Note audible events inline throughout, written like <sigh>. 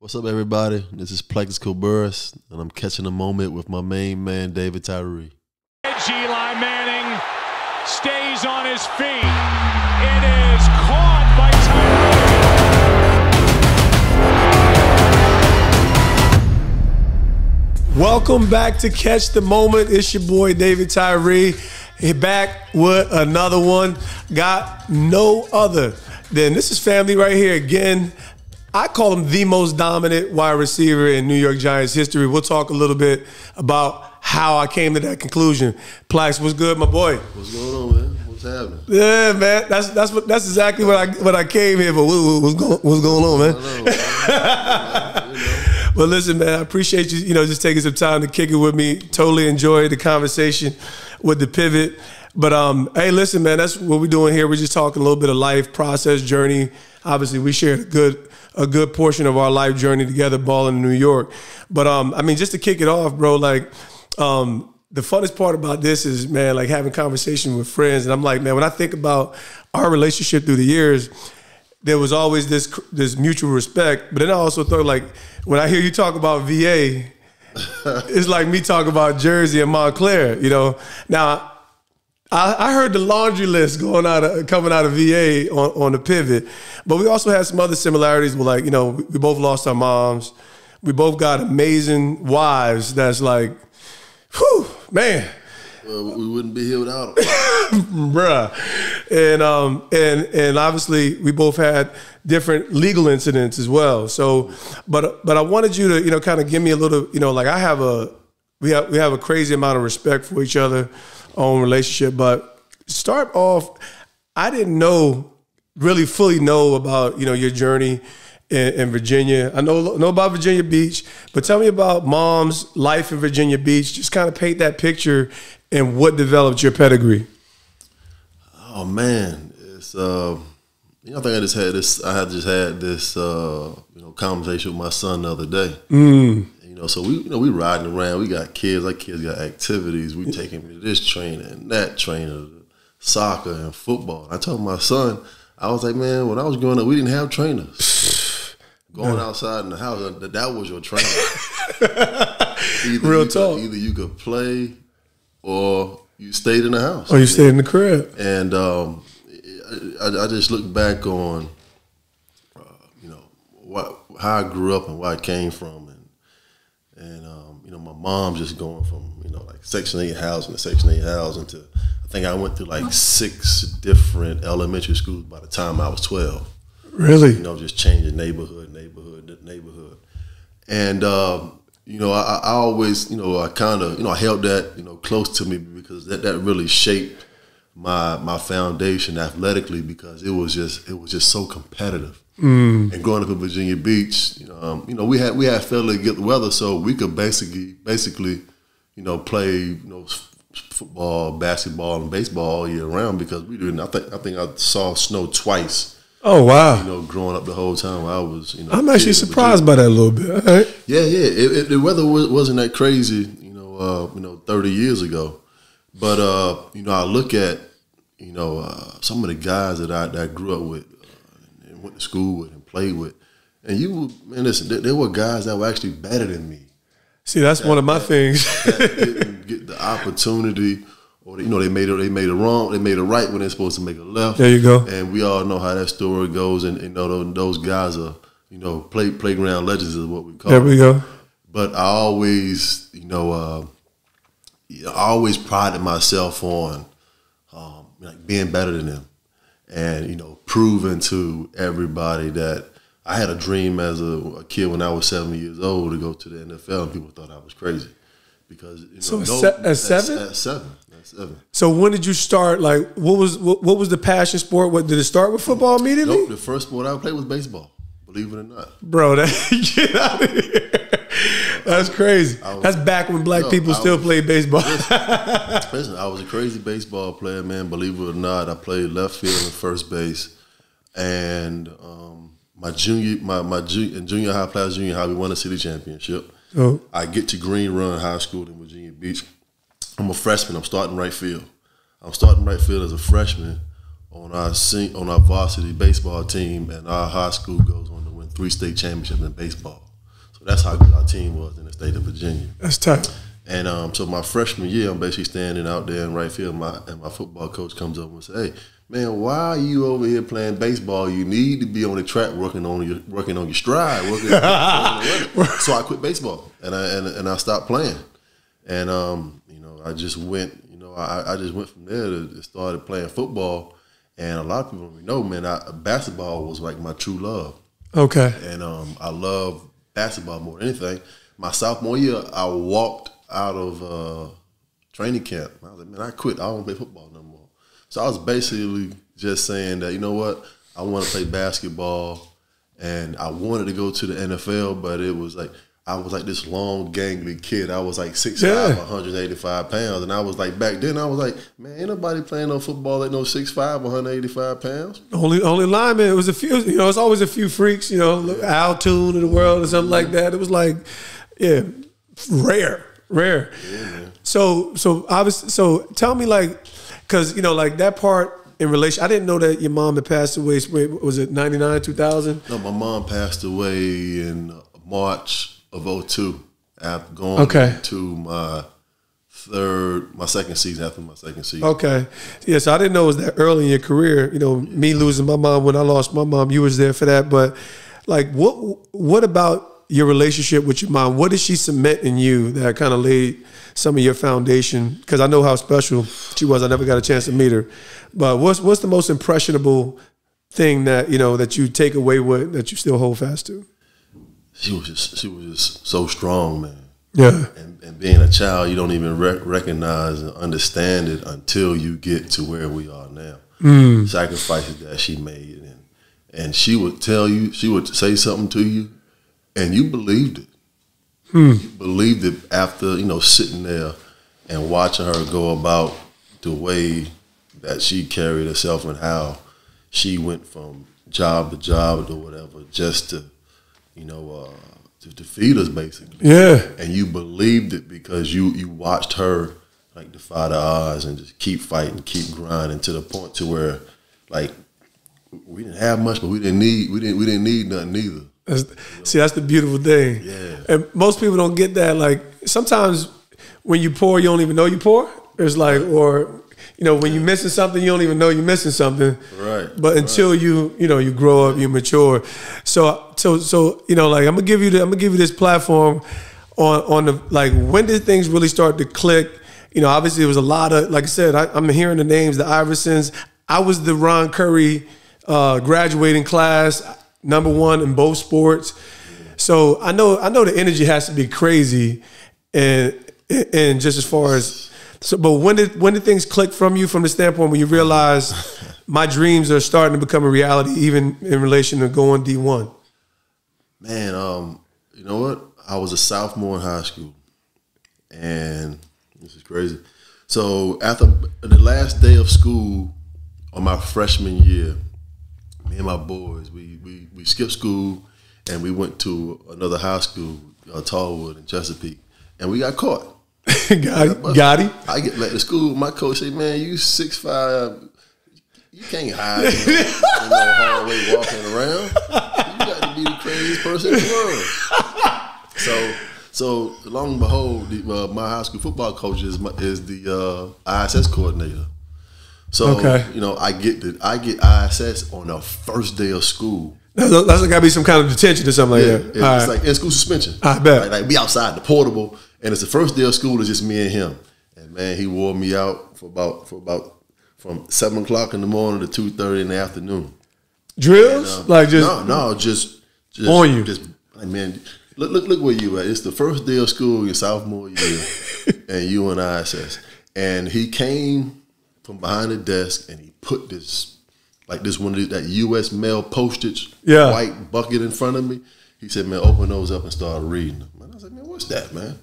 What's up, everybody? This is Plaxico Burress, and I'm catching a moment with my main man, David Tyree. Edge Eli Manning stays on his feet. It is caught by Tyree. Welcome back to Catch the Moment. It's your boy David Tyree. He back with another one. Got no other than this is family right here again. I call him the most dominant wide receiver in New York Giants history. We'll talk a little bit about how I came to that conclusion. Plax, what's good, my boy? What's going on, man? What's happening? Yeah, man. That's that's what that's exactly what I what I came here for. What, what's going what's going on, man? <laughs> Well, listen, man. I appreciate you. You know, just taking some time to kick it with me. Totally enjoyed the conversation with the pivot. But um, hey, listen, man. That's what we're doing here. We're just talking a little bit of life, process, journey. Obviously, we shared a good a good portion of our life journey together, balling in New York. But um, I mean, just to kick it off, bro, like um, the funnest part about this is, man, like having conversation with friends. And I'm like, man, when I think about our relationship through the years, there was always this this mutual respect. But then I also thought, like, when I hear you talk about VA, <laughs> it's like me talking about Jersey and Montclair. You know, now I, I, heard the laundry list going out of coming out of VA on, on the pivot, but we also had some other similarities. With like, you know, we both lost our moms. We both got amazing wives. That's like, whew, man. Well, we wouldn't be here without them, <laughs> bruh. And um and and obviously we both had different legal incidents as well. So, but but I wanted you to you know kind of give me a little you know like I have a we have we have a crazy amount of respect for each other own relationship. But start off, I didn't know really fully know about you know your journey in, in, Virginia. I know know about Virginia Beach, but tell me about mom's life in Virginia Beach. Just kind of paint that picture and what developed your pedigree. Oh man, it's uh, you know I think I just had this. I just had this uh, you know conversation with my son the other day. Mm know, so we you know we riding around. We got kids. Our kids got activities. We taking me to this trainer and that trainer, soccer and football. I told my son, I was like, man, when I was growing up, we didn't have trainers. <sighs> Going outside in the house, that, that was your trainer. <laughs> either Real talk. Could, either you could play, or you stayed in the house. Or you stayed in the crib. And um, I, I, just look back on, uh, you know, what how I grew up and where I came from, and um, you know my mom just going from you know like Section Eight housing to Section Eight housing to I think I went through like six different elementary schools by the time I was twelve. Really? You know, just changing neighborhood, neighborhood, neighborhood, and um, you know I, I, always you know I kind of you know I held that you know close to me because that that really shaped my my foundation athletically because it was just it was just so competitive Mm. And growing up in Virginia Beach, you know, um, you know, we had we had fairly good weather, so we could basically basically, you know, play you know football, basketball, and baseball all year round because we didn't. I think I think I saw snow twice. Oh wow! You know, growing up the whole time I was, you know, I'm actually surprised by that a little bit. Right. Yeah, yeah. It, it, the weather was, not that crazy, you know, uh, you know, 30 years ago. But uh, you know, I look at, you know, uh, some of the guys that I that I grew up with and went to school with and played with. And you, man, listen, there, there were guys that were actually better than me. See, that's that, one of my that, things. that didn't get the opportunity, or you know, they made it, they made it wrong, they made it right when they're supposed to make a left. There you go. And we all know how that story goes, and you know, those guys are, you know, play playground legends is what we call. There we go. But I always, you know, uh, I always prided myself on um, like being better than them and you know proving to everybody that I had a dream as a, a, kid when I was seven years old to go to the NFL, and people thought I was crazy because you know, so no, at, seven, at, seven, at seven. So when did you start? Like, what was what, what was the passion sport? What did it start with football immediately? Nope, the first sport I played was baseball. Believe it or not, bro. That, <laughs> get out of here. That's crazy. Was, That's back when black no, people still was, played baseball. listen, <laughs> listen, I was a crazy baseball player, man. Believe it or not, I played left field and first base, and um, my junior, my my junior, junior high, class junior high, we won a city championship. Oh. I get to Green Run High School in Virginia Beach. I'm a freshman. I'm starting right field. I'm starting right field as a freshman on our on our varsity baseball team, and our high school goes on three state championships in baseball. So that's how good our team was in the state of Virginia. That's tough. And um, so my freshman year, I'm basically standing out there in right field, my, and my football coach comes up and says, "Hey, man, why are you over here playing baseball? You need to be on the track working on your working on your stride." Working, <laughs> so I quit baseball and I and, and I stopped playing, and um, you know I just went, you know, I, I just went from there to started playing football, and a lot of people don't know, man, I, basketball was like my true love. Okay. And um, I love basketball more than anything. My sophomore year, I walked out of uh, training camp. I was like, man, I quit. I don't play football no more. So I was basically just saying that, you know what, I want to play basketball, and I wanted to go to the NFL, but it was like I was like this long, gangly kid. I was like 6'5", Yeah. 185 pounds, and I was like back then. I was like, man, ain't nobody playing no football at no 6'5", 185 pounds. Only only lineman. It was a few. You know, it's always a few freaks. You know, Al Toon of the world or something like that. It was like, yeah, rare, rare. so so obviously, so tell me like, because you know, like that part in relation. I didn't know that your mom had passed away. wait, Was it ninety nine, two thousand? No, my mom passed away in March of 02 after going Okay. to my third, my second season after my second season. Okay. Yeah, so I didn't know it was that early in your career. You know, me losing my mom when I lost my mom, you was there for that. But like what what about your relationship with your mom? What did she cement in you that kind of laid some of your foundation? Because I know how special she was. I never got a chance to meet her. But what's what's the most impressionable thing that, you know, that you take away with that you still hold fast to? She was just, she was just so strong, man. Yeah. And, and being a child, you don't even rec- recognize and understand it until you get to where we are now. Hmm. Sacrifices that she made, and and she would tell you, she would say something to you, and you believed it. Hmm. You believed it after you know sitting there and watching her go about the way that she carried herself and how she went from job to job or whatever just to you know uh, to, to feed us basically Yeah. and you believed it because you you watched her like defy the odds and just keep fighting, keep grinding to the point to where like we didn't have much, but we didn't need we didn't we didn't need nothing either. That's, see, that's the beautiful thing. Yeah. And most people don't get that. Like sometimes when you pour, you don't even know you pour. It's like, or you know, when you're missing something, you don't even know you're missing something. Right, But until you, you know, you grow up, you mature. So, so, so, you know, like I'm gonna give you, the, I'm gonna give you this platform on, on the like when did things really start to click? You know, obviously it was a lot of, like I said, I, I'm hearing the names, the Iversons. I was the Ron Curry uh, graduating class, number one in both sports. So I know I know the energy has to be crazy, and and just as far as so, but when did when did things click from you from the standpoint when you realize <laughs> my dreams are starting to become a reality, even in relation to going D one? Man, um, you know what? I was a sophomore in high school, and this is crazy. So after the last day of school on my freshman year, me and my boys, we we, we skipped school and we went to another high school, uh, Tallwood in Chesapeake, and we got caught. <laughs> got, got him. I get back to school. My coach say, "Man, you six five, you can't hide in the, in the hallway walking around. You got to be the craziest person in the world." So, so long and behold, the, uh, my high school football coach is my, is the uh, ISS coordinator. So Okay. you know, I get the I get ISS on the first day of school. That's, that's got to be some kind of detention or something Yeah, like it's that. All right. like in school suspension. I bet. Like, like we outside the portable, and it's the first day of school. It's just me and him. And man, he wore me out for about for about from seven o'clock in the morning to two thirty in the afternoon. Drills, Uh, like just no, no, just, just On you. Just like man, look, look, look where you at. It's the first day of school, your sophomore year, <laughs> and you and I ISS. And he came from behind the desk and he put this like this one of these, that U.S. mail postage Yeah. white bucket in front of me. He said, "Man, open those up and start reading them." And I said, "Man, what's that, man?"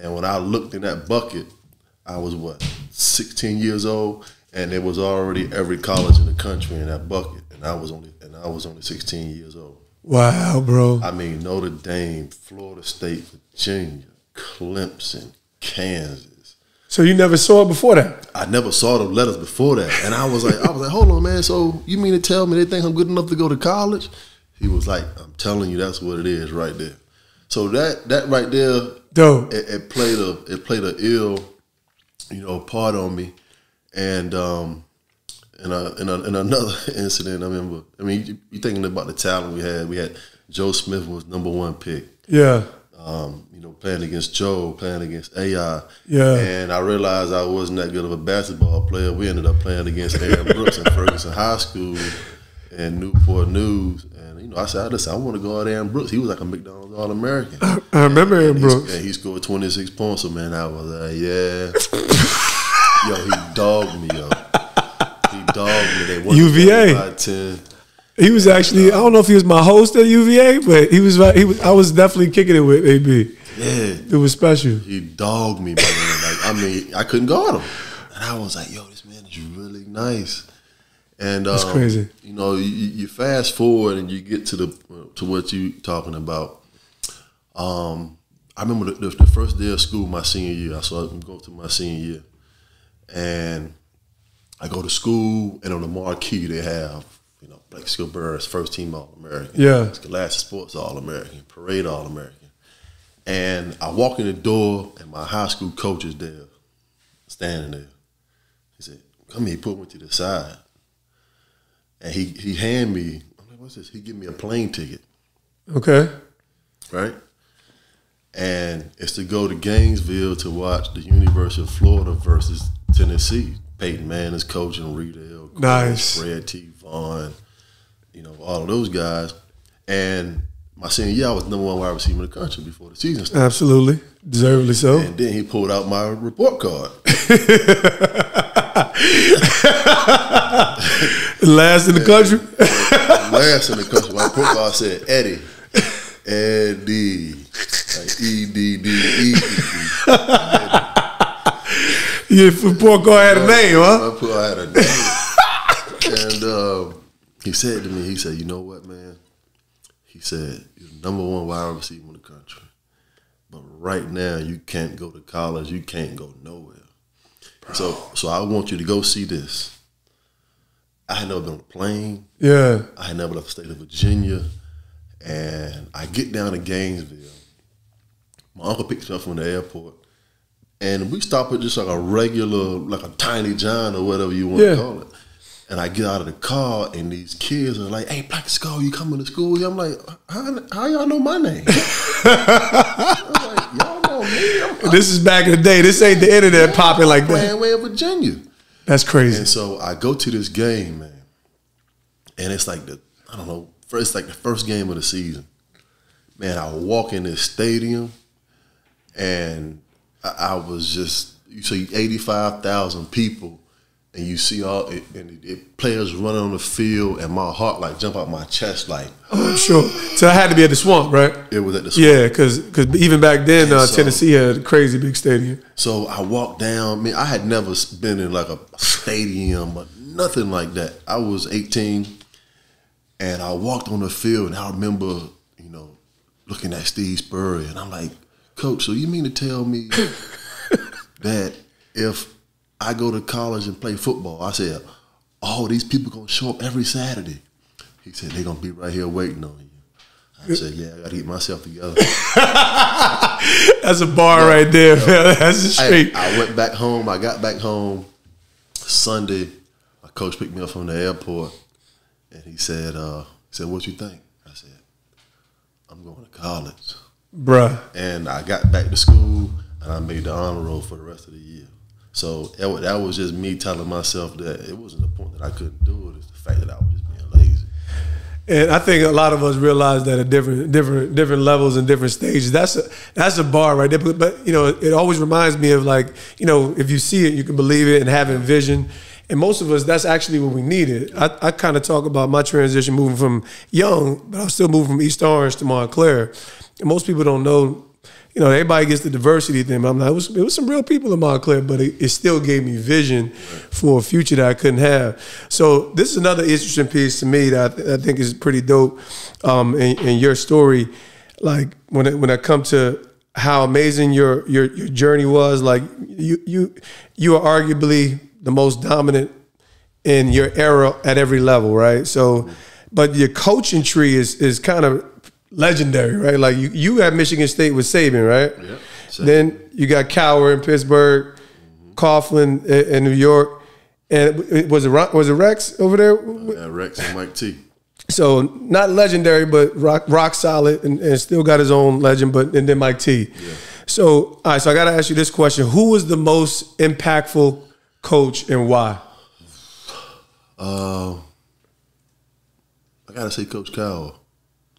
And when I looked in that bucket, I was what 16 years old, and there was already every college in the country in that bucket, and I was only and I was only 16 years old. wow, bro. I mean, Notre Dame, Florida State, Virginia, Clemson, Kansas. So you never saw it before that? I never saw the letters before that, and I was like, I was like, hold on, man. So you mean to tell me they think I'm good enough to go to college? He was like, "I'm telling you, that's what it is right there." So that that right there, Dope. it, it played a it played a ill, you know, part on me, and um, in a, in, a, in another <laughs> incident, I remember. I mean, you, you thinking about the talent we had. We had Joe Smith was number one pick. Yeah. Um, you know, playing against Joe, playing against AI. Yeah. And I realized I wasn't that good of a basketball player. We ended up playing against Aaron Brooks in Ferguson High School and Newport News. And, know, I said, listen, I want to go out Aaron Brooks. He was like a McDonald's All American. <laughs> I remember Aaron He- Brooks. And he scored 26 points. So, man, I was like, yeah. <laughs> yo, he dogged me, yo. He dogged me. They won UVA. by 10. He was actually I don't know if he was my host at UVA, but he was right. He was I was definitely kicking it with AB. Yeah. It was special. he dogged me, man. Like I mean, I couldn't guard him, and I was like, "Yo, this man is really nice." And um, That's crazy. You know, you, you fast forward and you get to the to what you talking about. Um, I remember the, the, the first day of school, my senior year. I saw him go to my senior year, and I go to school, and on the marquee they have, you know, Blake Skillberg's first team All American, Yeah. Scholastic Sports All American, Parade All American. And I walk in the door, and my high school coach is there, standing there. He said, "Come here, put me to the side." And he he hand me, I'm like, "What's this?" He give me a plane ticket, Okay. right? And it's to go to Gainesville to watch the University of Florida versus Tennessee. Peyton Manning's coaching, Rita Hill, Nice. Fred T. Vaughn, you know, all of those guys. And my senior year, I was number one wide receiver in the country before the season started. Absolutely. Deservedly so. And then he pulled out my report card. <laughs> <laughs> Last in the country. <laughs> Last in the country, my card said Eddie. Eddie. Like E D D E E D. Your report card had a name, huh? I put I had a name. and um, he said to me, he said, you know what, man? He said, you're the number one wide receiver in the country. But right now you can't go to college, you can't go nowhere. So so I want you to go see this. I had never been on a plane. Yeah. I had never left the state of Virginia. And I get down to Gainesville. My uncle picks me up from the airport. And we stop at just like a regular, like a tiny John or whatever you want Yeah. to call it. And I get out of the car and these kids are like, hey, Black Skull, you coming to school? I'm like, how, how y'all know my name? <laughs> I'm like, y'all know me? I'm, <laughs> This is back in the day. This ain't the internet popping like that. playing way in Virginia. That's crazy. And so I go to this game, man, and it's like the I don't know, It's like the first game of the season. Man, I walk in this stadium, and I, I was just you see eighty five thousand people, and you see all it, and it, it, players running on the field, and my heart like jump out my chest like Oh, sure. So I had to be at the swamp, right? it was at the swamp. Yeah, because because even back then, uh, so- Tennessee had a crazy big stadium. So I walked down. Man, I had never been in like a stadium or nothing like that. I was 18, and I walked on the field, and I remember, you know, looking at Steve Spurrier, and I'm like, Coach, so you mean to tell me <laughs> that if I go to college and play football, I said, all these people gonna show up every Saturday. He said they're gonna be right here waiting on you. I said, yeah, I gotta get myself together. <laughs> That's a bar right there, man. That's a I, straight. I went back home. I got back home Sunday. My coach picked me up from the airport, and he said, uh, "He said, what you think?" I said, "I'm going to college." Bruh. And I got back to school, and I made the honor roll for the rest of the year. So that was just me telling myself that it wasn't the point that I couldn't do it; it's the fact that I was just being lazy. And I think a lot of us realize that at different different different levels and different stages. That's a that's a bar right there. But, you know, it always reminds me of like you know, if you see it, you can believe it, and having vision. And most of us, that's actually what we needed. I, I kind of talk about my transition moving from young, but I was still moving from East Orange to Montclair. And most people don't know, you know, everybody gets the diversity thing. But I'm like, it was, it was some real people in Montclair, but it, it still gave me vision for a future that I couldn't have. So this is another interesting piece to me that I, th- I think is pretty dope um, in, in your story. Like when it, when I come to how amazing your your your journey was, like you you you are arguably the most dominant in your era at every level, right? So but your coaching tree is is kind of legendary, right? Like you you at Michigan State with Saban, right? Yeah. Then you got Cowher in Pittsburgh, Coughlin in, in New York, and it- was it was it Rex over there? Yeah, Rex and Mike T. So not legendary, but rock rock solid, and, and still got his own legend. But and then Mike T. So all right, so I got to ask you this question: Who was the most impactful coach and why? Uh, I gotta say, Coach Cowher.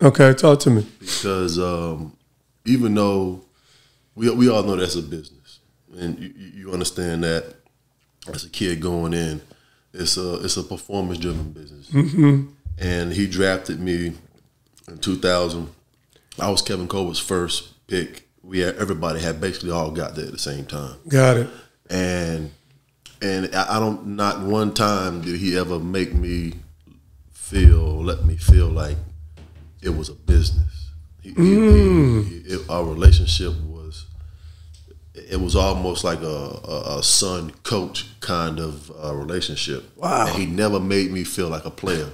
Okay, talk to me. because um, even though we we all know that's a business, and you, you understand that as a kid going in, it's a it's a performance driven business. And he drafted me in 2000. I was Kevin Colbert's first pick. We had, everybody had basically all got there at the same time Got it. and and I I don't not one time did he ever make me feel let me feel like it was a business. He, he- he- he- it- our relationship was it was almost like a, a, a son coach kind of uh, relationship. Wow. And he never made me feel like a player.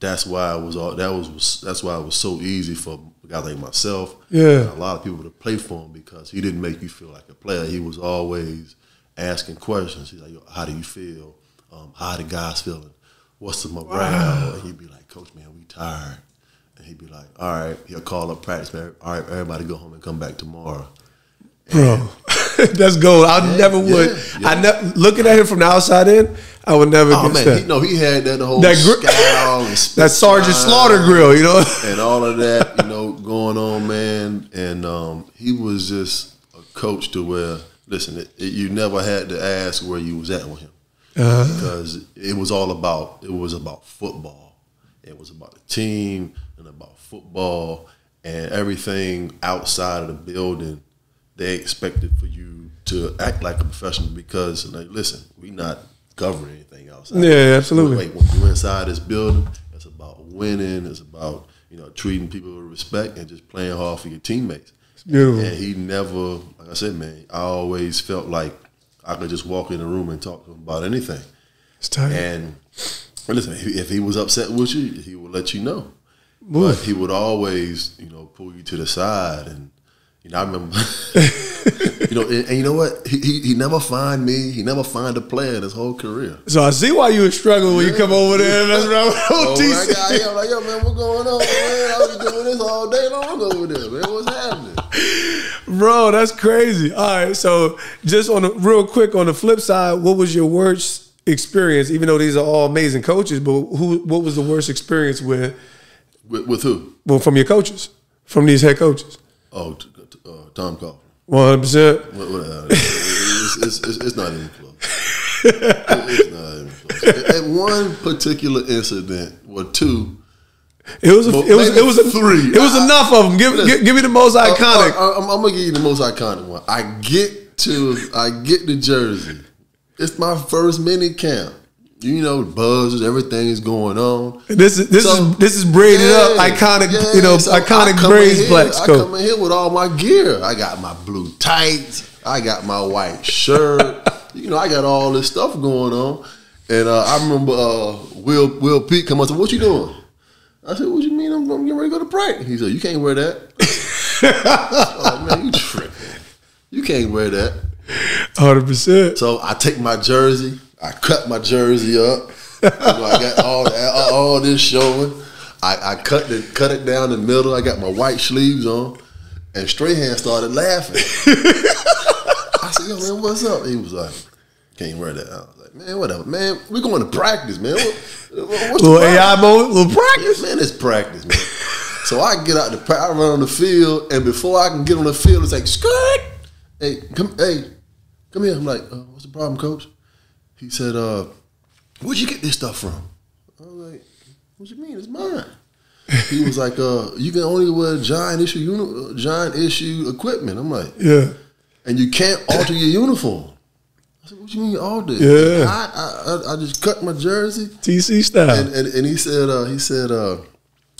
That's why it was all that was, that's why it was so easy for a guy like myself Yeah. and a lot of people to play for him because he didn't make you feel like a player. He was always asking questions. He's like, Yo, "How do you feel? Um, how are the guys feeling? What's the morale?" And he'd be like, "Coach, man, we tired." He'd be like, "All right." He'll call up practice. Man, all right, everybody go home and come back tomorrow. Bro, <laughs> that's gold. I never would. yeah, I never looking at him from the outside in. I would never Oh man, that. he, no, he had that whole That gr- scowl and <laughs> spit that Sergeant Slaughter grill, you know. <laughs> and all of that, you know, going on, man. And um, he was just a coach to where, listen, it, it, you never had to ask where you was at with him because it was all about it was about football. It was about the team and about football and everything outside of the building. They expected for you to act like a professional because, like, listen, we not covering anything else. Yeah, absolutely. Wait, when you're inside this building, it's about winning. It's about you know treating people with respect and just playing hard for your teammates. beautiful. And he never, like I said, man, I always felt like I could just walk in the room and talk to him about anything. It's tight. And listen, if he was upset with you, he would let you know. But he would always, you know, pull you to the side, and you know, I remember, <laughs> <laughs> you know, and, and you know what? He, he he never find me. He never find a player in his whole career. so I see why you were struggling when you come over there and mess around with <laughs> Oh, I got here, I'm like, yo, man, what's going on, man? I was doing this all day long over there, man. What's happening? Bro, that's crazy. All right, so just on the real quick on the flip side, what was your worst experience? Even though these are all amazing coaches, but who? What was the worst experience with? With, with who? Well, from your coaches, from these head coaches. Oh, t- t- uh, Tom Coughlin. One hundred percent. Uh, it's, not even close. It's not even close. At one particular incident, or two, It was. A, Well, it was. It was a, three. It was I- enough of them. Give, Listen. give, give me the most iconic. I, am gonna give you the most iconic one. I get to, I get the jersey. It's my first mini camp. You know, buzzes, everything is going on. this is this So- is this is braided up, iconic. yeah, you know, so iconic braids, black I come in here with all my gear. I got my blue tights. I got my white shirt. <laughs> you know, I got all this stuff going on. And uh, I remember uh, Will Will Pete come up and said, "What you doing?" I said, "What you mean? I'm, I'm getting ready to go to practice." He said, "You can't wear that." <laughs> oh man, you tripping? You can't wear that. Hundred percent. So I take my jersey, I cut my jersey up. You know, I got all all, all this showing. I, I cut the cut it down the middle. I got my white sleeves on, and Strahan started laughing. I said, "Yo, man, what's up?" He was like, "Can't wear that." I was like, "Man, whatever, man. We going to practice, man. What, what's the Little problem?" AI moment, little practice. Man, it's practice, man. so I get out the I run on the field, and before I can get on the field, it's like skirt. Hey, come, hey, come here. I'm like, uh, what's the problem, coach? He said, uh, where'd you get this stuff from? I was like, what you mean? It's mine. <laughs> he was like, uh, you can only wear giant issue, uni- uh, giant issue equipment. I'm like, Yeah. and you can't alter your uniform. I said, what you mean alter? it?" Yeah. I, I, I, I just cut my jersey. TC style. And, and, and he said, uh, he said, uh,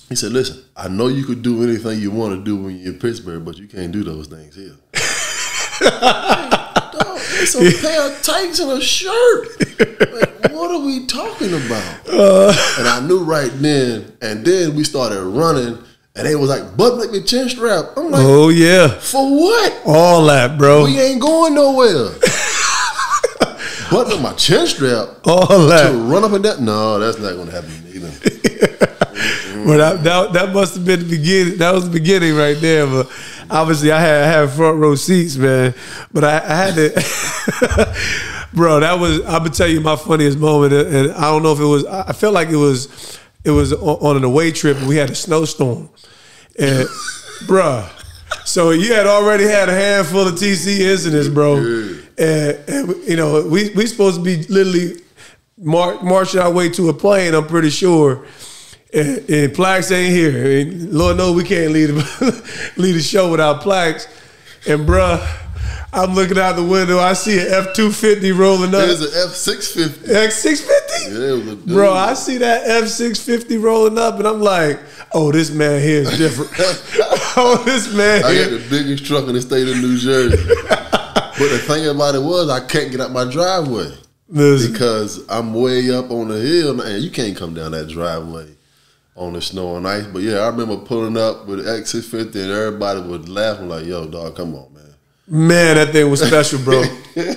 he said, listen, I know you could do anything you want to do when you're in Pittsburgh, but you can't do those things here. <laughs> It's a pair of tights and a shirt. Like, what are we talking about? Uh. and I knew right then. And then we started running, and they was like, "Button like the chin strap." I'm like, Oh yeah, "For what? all that, bro. We ain't going nowhere." <laughs> Button up my chin strap All to that. run up and down. No, that's not going to happen either. <laughs> Well, that, that that must have been the beginning. That was the beginning right there. But obviously, I had I had front row seats, man. But I, I had to, <laughs> bro. That was I'm gonna tell you my funniest moment, and I don't know if it was. I felt like it was it was on, an away trip, and we had a snowstorm, and <laughs> bruh. So you had already had a handful of TC incidents, bro, and, and you know we we supposed to be literally mar- marching our way to a plane. I'm pretty sure. And, and Plax ain't here. And Lord knows we can't lead <laughs> lead the show without Plax. And bruh, I'm looking out the window. I see an F two fifty rolling up. There's an F six fifty. X six fifty. Yeah, it was a Bro. I see that F six fifty rolling up, and I'm like, "Oh, this man here is different. <laughs> <laughs> oh, this man I here." got the biggest truck in the state of New Jersey. but the thing about it was, I can't get out my driveway Listen, because I'm way up on the hill, and you can't come down that driveway on the snow and ice. But yeah, I remember pulling up with X six fifty, and everybody was laughing like, "Yo, dog, come on, man." man, that thing was special, bro. <laughs> I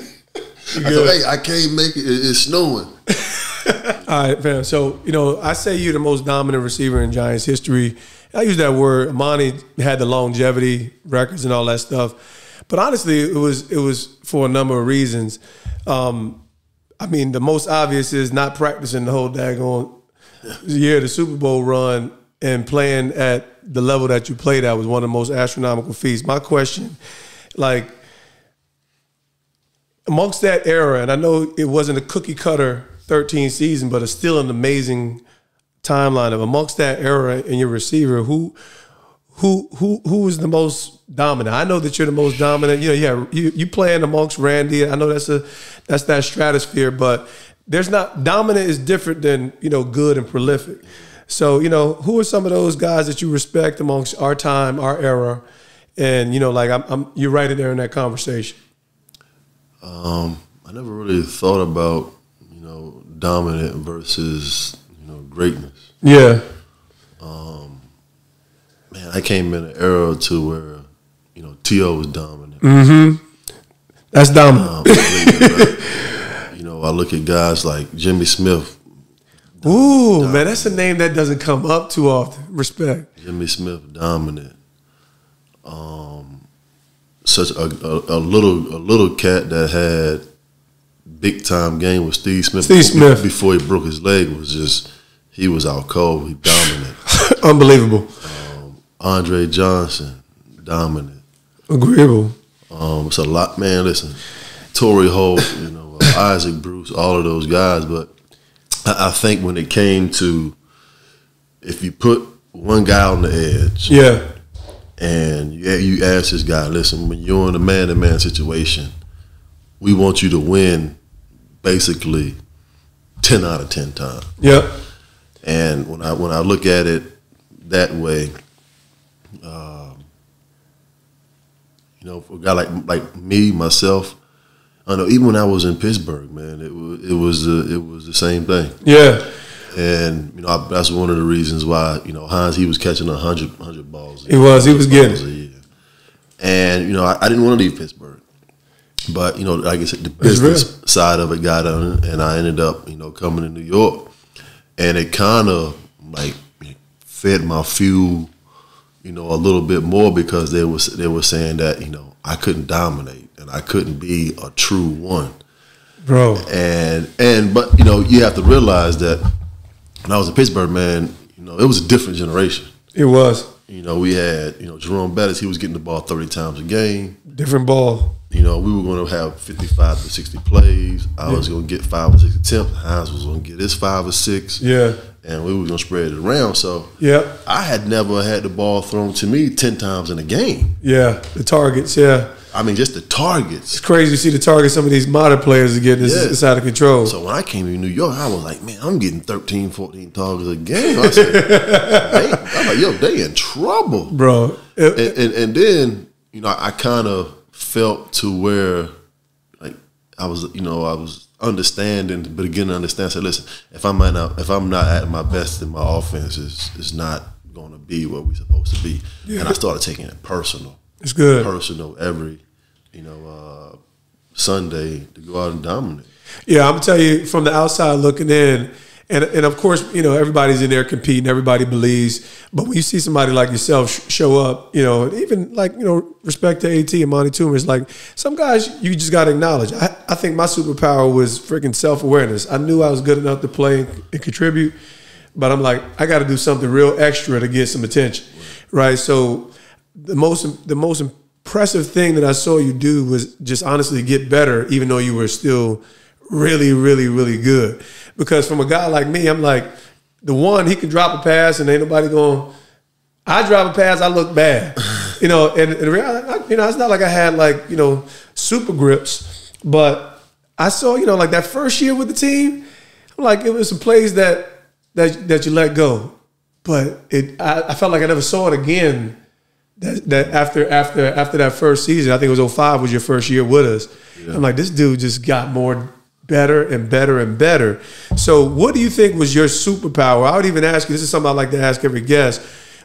said, "Hey, I can't make it. It- It's snowing." <laughs> All right, fam. So, you know, I say you're the most dominant receiver in Giants history. I use that word. Monty had the longevity records and all that stuff. But honestly, it was it was for a number of reasons. Um, I mean, the most obvious is not practicing the whole daggone year the Super Bowl run and playing at the level that you played at was one of the most astronomical feats. My question, like, amongst that era, and I know it wasn't a cookie cutter 13 season, but it's still an amazing timeline of amongst that era and your receiver, who who who who was the most dominant? I know that you're the most dominant. You know, yeah, you you playing amongst Randy. I know that's a that's that stratosphere, but there's not dominant is different than you know good and prolific. So you know, who are some of those guys that you respect amongst our time, our era, and you know, like I'm, I'm you're right in there in that conversation. Um, I never really thought about you know dominant versus you know greatness. Yeah, Man, I came in an era to where you know T.O. was dominant. that's dominant. Um, <laughs> know, I look at guys like Jimmy Smith. Ooh, man, that's a name that doesn't come up too often. Respect. Jimmy Smith dominant. Um, such a, a, a little a little cat that had big time game with Steve Smith. Steve Smith. before he broke his leg was just he was out cold. He dominant. <laughs> Unbelievable. Andre Johnson dominant. Agreeable. Um, it's a lot, man. Listen, Torry Holt, you know, Isaac Bruce, all of those guys. But I, I think when it came to if you put one guy on the edge Yeah. and you, you ask this guy, listen, when you're in a man-to-man situation, we want you to win basically ten out of ten times. Yep. And when I when I look at it that way, um, you know, for a guy like like me myself, I know even when I was in Pittsburgh, man, it was it was uh, it was the same thing. Yeah. And you know, I, that's one of the reasons why you know Hines he was catching 100, 100 balls. He was. He was getting a year. And you know, I, I didn't want to leave Pittsburgh, but you know, like I said, the business side of it got on, and I ended up you know coming to New York, and it kind of like fed my fuel, you know, a little bit more because they was they were saying that you know I couldn't dominate and I couldn't be a true one Bro. and and but you know you have to realize that when I was in Pittsburgh, man, you know it was a different generation. It was. You know we had you know Jerome Bettis, he was getting the ball thirty times a game. Different ball. You know we were going to have fifty five to sixty plays. I was going to get five or six attempts. Hines was going to get his five or six, Yeah. and we were going to spread it around. So Yep. I had never had the ball thrown to me ten times in a game. Yeah. The targets. Yeah. I mean, just the targets. It's crazy to see the targets some of these modern players are getting. It's, Yeah. it's out of control. So when I came to New York, I was like, man, I'm getting 13, 14 targets a game. I said, <laughs> they, I'm like, yo, they in trouble. Bro. And, and, and then, you know, I kind of felt to where like, I was, you know, I was understanding, beginning to understand. Say, listen, if I'm not, if I'm not at my best in my offense, is is not going to be where we're supposed to be. Yeah. And I started taking it personal. It's good. Personal every, you know, uh, Sunday to go out and dominate. Yeah, I'm gonna tell you from the outside looking in and and of course, you know, everybody's in there competing. Everybody believes. But when you see somebody like yourself sh- show up, you know, even like you know, respect to At and Monty Toomer, it's like some guys you just got to acknowledge. I, I think my superpower was freaking self awareness. I knew I was good enough to play and, and contribute, but I'm like, I got to do something real extra to get some attention, right? So the most the most impressive thing that I saw you do was just honestly get better, even though you were still really, really, really good. Because from a guy like me, I'm like, the one, he can drop a pass and ain't nobody going, I drop a pass, I look bad. <laughs> you know, and, and you know, it's not like I had like, you know, super grips, but I saw, you know, like that first year with the team, like it was some plays that that that you let go. But it I, I felt like I never saw it again that, that after after after that first season, I think it was 05 was your first year with us. Yeah. I'm like, this dude just got more better and better and better. So, what do you think was your superpower? I would even ask you. This is something I like to ask every guest.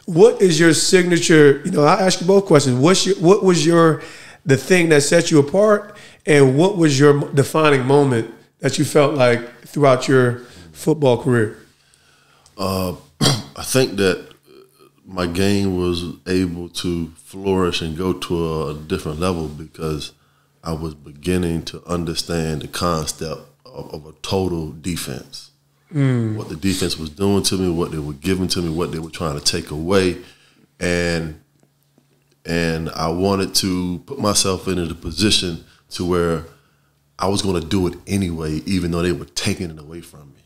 What is your signature? You know, I ask you both questions. What's your, what was your the thing that set you apart, and what was your defining moment that you felt like throughout your football career? Uh, <clears throat> I think that my game was able to flourish and go to a different level because I was beginning to understand the concept of, of a total defense. Mm. What the defense was doing to me, what they were giving to me, what they were trying to take away, and and I wanted to put myself into the position to where I was going to do it anyway, even though they were taking it away from me.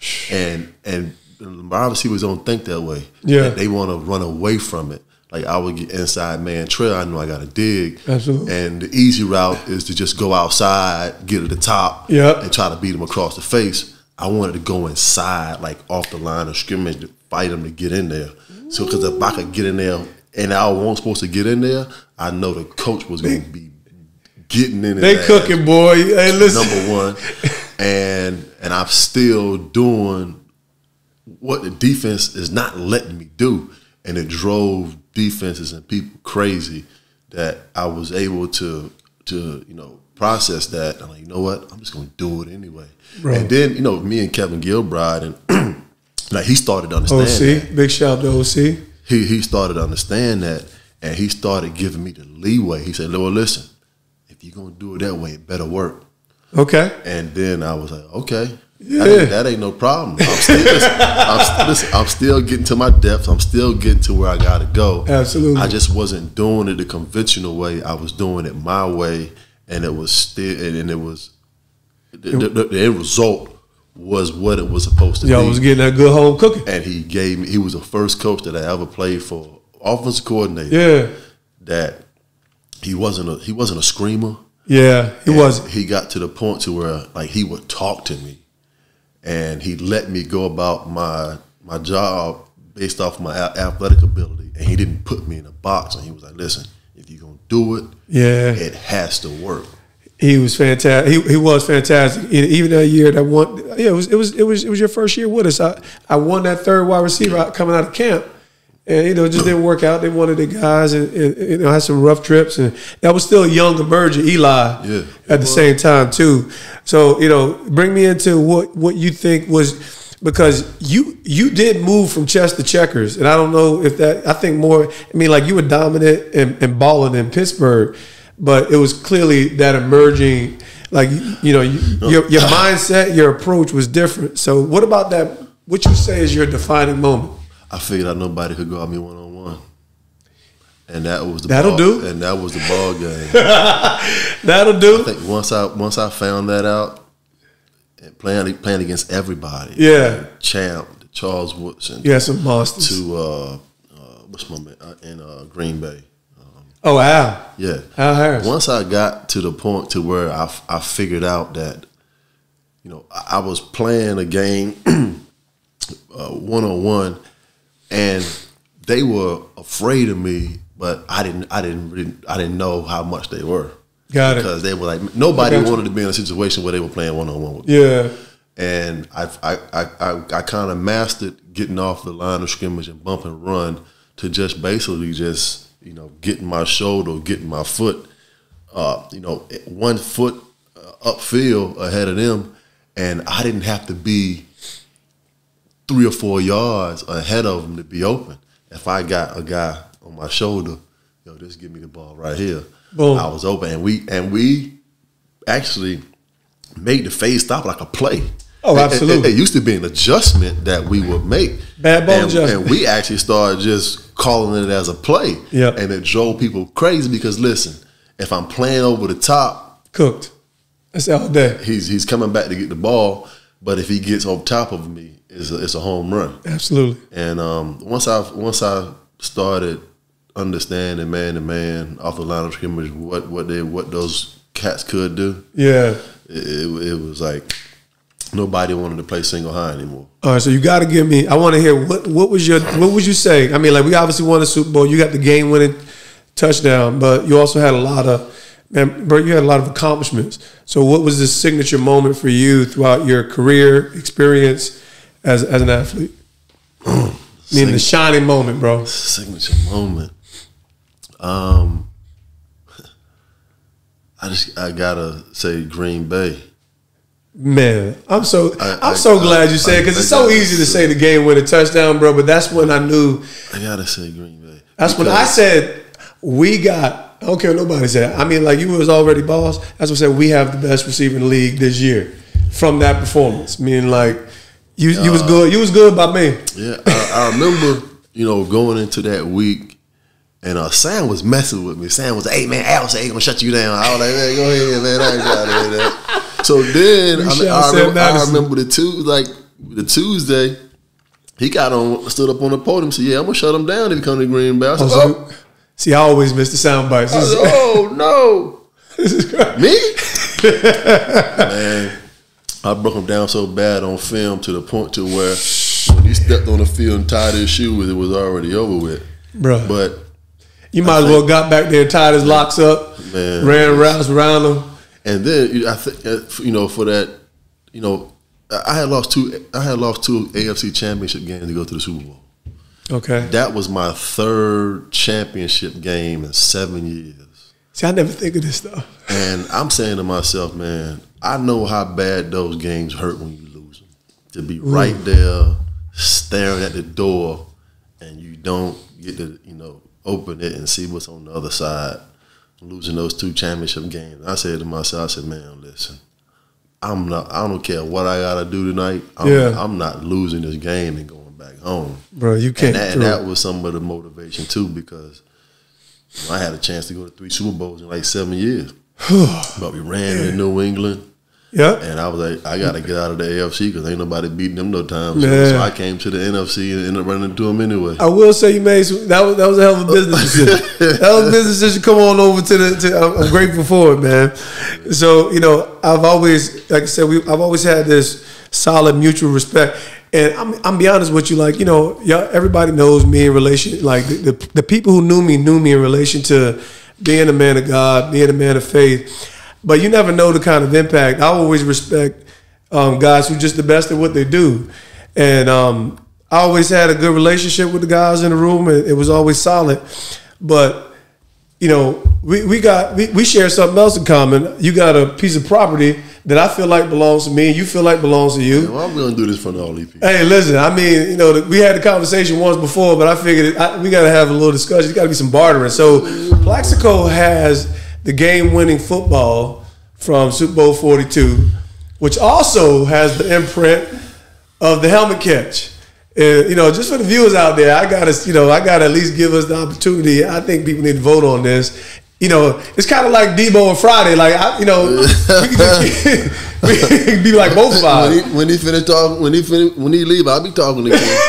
<sighs> And and my receivers don't think that way. Yeah, they want to run away from it like I would get inside man trail, I know I got to dig. Absolutely. And the easy route is to just go outside, get to the top, yep. and try to beat him across the face. I wanted to go inside, like off the line of scrimmage, to fight him to get in there. So, because if I could get in there and I wasn't supposed to get in there, I know the coach was going to be getting in. They cooking, boy. Hey, listen. Number one, <laughs> and and I'm still doing what the defense is not letting me do, and it drove defenses and people crazy that I was able to to you know process that. I'm like, you know what? I'm just gonna do it anyway. Right. And then you know me and Kevin Gilbride and <clears throat> like he started to understand. OC, that. big shout to OC. He he started to understand that, and he started giving me the leeway. He said, "Lord, listen, if you're gonna do it that way, it better work." Okay. And then I was like, okay. Yeah. That ain't, that ain't no problem. I'm still, listen, I'm, listen, I'm still getting to my depths. I'm still getting to where I got to go. Absolutely. I just wasn't doing it the conventional way. I was doing it my way, and it was still, and it was the, the, the end result was what it was supposed to Y'all be. Y'all was getting that good home cooking. And he gave me. He was the first coach that I ever played for, offensive coordinator. Yeah. That he wasn't a he wasn't a screamer. Yeah, he was. He got to the point to where like he would talk to me and he let me go about my my job based off my athletic ability, and he didn't put me in a box. And he was like, "Listen, if you're gonna do it, yeah, it has to work." He was fantastic. He, he was fantastic. Even that year that one, yeah, it was it was it was it was your first year with us. I I won that third wide receiver coming out of camp and you know just didn't work out. They wanted the guys, and, and you know had some rough trips, and that was still a young emerging Eli yeah, at the same time too. So you know, bring me into what what you think was because you you did move from chess to checkers, and I don't know if that I think more. I mean, like you were dominant and, and balling in Pittsburgh, but it was clearly that emerging. Like you know, you, your your <laughs> mindset, your approach was different. So, what about that? What you say is your defining moment? I figured out nobody could go at me one on one. And that was the That'll ball, do. And that was the ball game. <laughs> That'll do. I think once I once I found that out, and playing playing against everybody. Yeah. Champ, Charles Woodson. Yeah, some monsters. To uh, uh, what's my man uh, in uh, Green Bay. Um, oh, Al. Yeah. Al Harris. Once I got to the point to where I, I figured out that, you know, I, I was playing a game one on one and they were afraid of me, but I didn't. I didn't. Really, I didn't know how much they were. Got it. because they were like nobody I got you. wanted to be in a situation where they were playing one on one with. Yeah. And I I I I, I kind of mastered getting off the line of scrimmage and bump and run to just basically just you know getting my shoulder, getting my foot, uh, you know, one foot uh, upfield ahead of them, and I didn't have to be three or four yards ahead of them to be open. If I got a guy on my shoulder, yo, just give me the ball right here. Boom. I was open, and we and we actually made the fade stop like a play. Oh, It- it- absolutely. It, used to be an adjustment that we would make. Bad ball and, adjustment. And we actually started just calling it as a play. Yep. And it drove people crazy because listen, if I'm playing over the top, Cooked. That's all day. he's he's coming back to get the ball. But if he gets on top of me, it's a, it's a home run. Absolutely. And um, once I once I started understanding man to man off the line of scrimmage what what they what those cats could do, Yeah. it, it, it was like nobody wanted to play single high anymore. All right, so you got to give me. I want to hear what what was your what would you say? I mean, like we obviously won the Super Bowl. You got the game winning touchdown, but you also had a lot of man, bro. You had a lot of accomplishments. So, what was the signature moment for you throughout your career experience as as an athlete? <clears throat> I mean, the shining moment, bro. Signature moment. Um, I just I gotta say Green Bay. Man, I'm so I- I, am I- so glad you said because I- it's so easy to say the game with a touchdown, bro. But that's when I knew. I gotta say Green Bay. That's when I said we got. I don't care what nobody said. I mean, like you was already boss. That's what I said. We have the best receiver in the league this year from that performance. Meaning, like you, you was good. You was good by me. Yeah, I, I remember, you know, going into that week, and uh, Sam was messing with me. Sam was, "Hey man, Al said he gonna shut you down." I was like, "Man, go ahead, man. I ain't trying to hear that." So then, I, mean, I, remember, I remember the two, like the Tuesday, he got on, stood up on the podium, and said, "Yeah, I'm gonna shut him down if he come to Green Bay." I said, "Oh, like, see, I always miss the sound bites. I is- oh no, <laughs> this is great. me?" man, I broke him down so bad on film to the point to where when he stepped on the field and tied his shoe, it was already over with. bro. But You might as well got back there, tied his locks up, Man. ran rounds around him. And then I think uh, you know for that, you know, I I had lost two. I had lost two AFC Championship games to go to the Super Bowl. Okay. That was my third championship game in seven years. See, I never think of this stuff. And I'm saying to myself, man, I know how bad those games hurt when you lose them. To be right there, staring at the door, and you don't get to, you know, open it and see what's on the other side. Losing those two championship games. I said to myself, I said, man, listen, I'm not. I don't care what I gotta do tonight. I'm, Yeah. I'm not losing this game and going back home. Bro, you can't. that, and that was some of the motivation too, because you know, I had a chance to go to three Super Bowls in like seven years. <sighs> but we ran in New England, Yeah. and I was like, I got to get out of the AFC because ain't nobody beating them no time. So, so I came to the NFC and ended up running into them anyway. I will say you made some, that was that was a hell of a business <laughs> decision. that was a business decision. Come on over to the. To, I'm grateful for it, man. So you know, I've always, like I said, we I've always had this solid mutual respect. And I'm I'm be honest with you, like you know, y'all, everybody knows me in relation. Like the, the the people who knew me knew me in relation to being a man of God, being a man of faith. But you never know the kind of impact. I always respect um, guys who just the best at what they do, and um, I always had a good relationship with the guys in the room, it was always solid. But you know, we, we got we, we share something else in common. You got a piece of property that I feel like belongs to me, and you feel like belongs to you. Well, I'm going to do this for all these people. Hey, listen. I mean, you know, we had the conversation once before, but I figured it, I, we got to have a little discussion. There's got to be some bartering. So, Plaxico has the game-winning football from Super Bowl 42, which also has the imprint of the helmet catch. And, you know, just for the viewers out there, I gotta, you know, I gotta at least give us the opportunity. I think people need to vote on this. You know, it's kind of like Debo and Friday. Like, I, you know, we can, just, <laughs> we be like both When sides. he, when he finish talking, when he finish, when he leave, I'll be talking again. <laughs>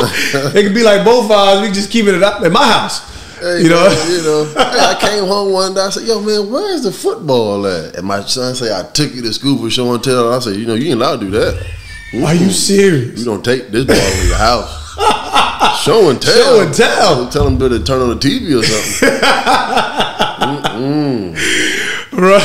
It could be like both sides. We just keeping it up at my house. Hey, you know, man, you know. Hey, I came home one day. I said, "Yo, man, where's the football at?" And my son say, "I took you to school for show and tell." I said, "You know, you ain't allowed to do that. Are you serious? You don't take this ball in your house. <laughs> show and tell. Show and tell. Tell them to turn on the TV or something." <laughs> Right.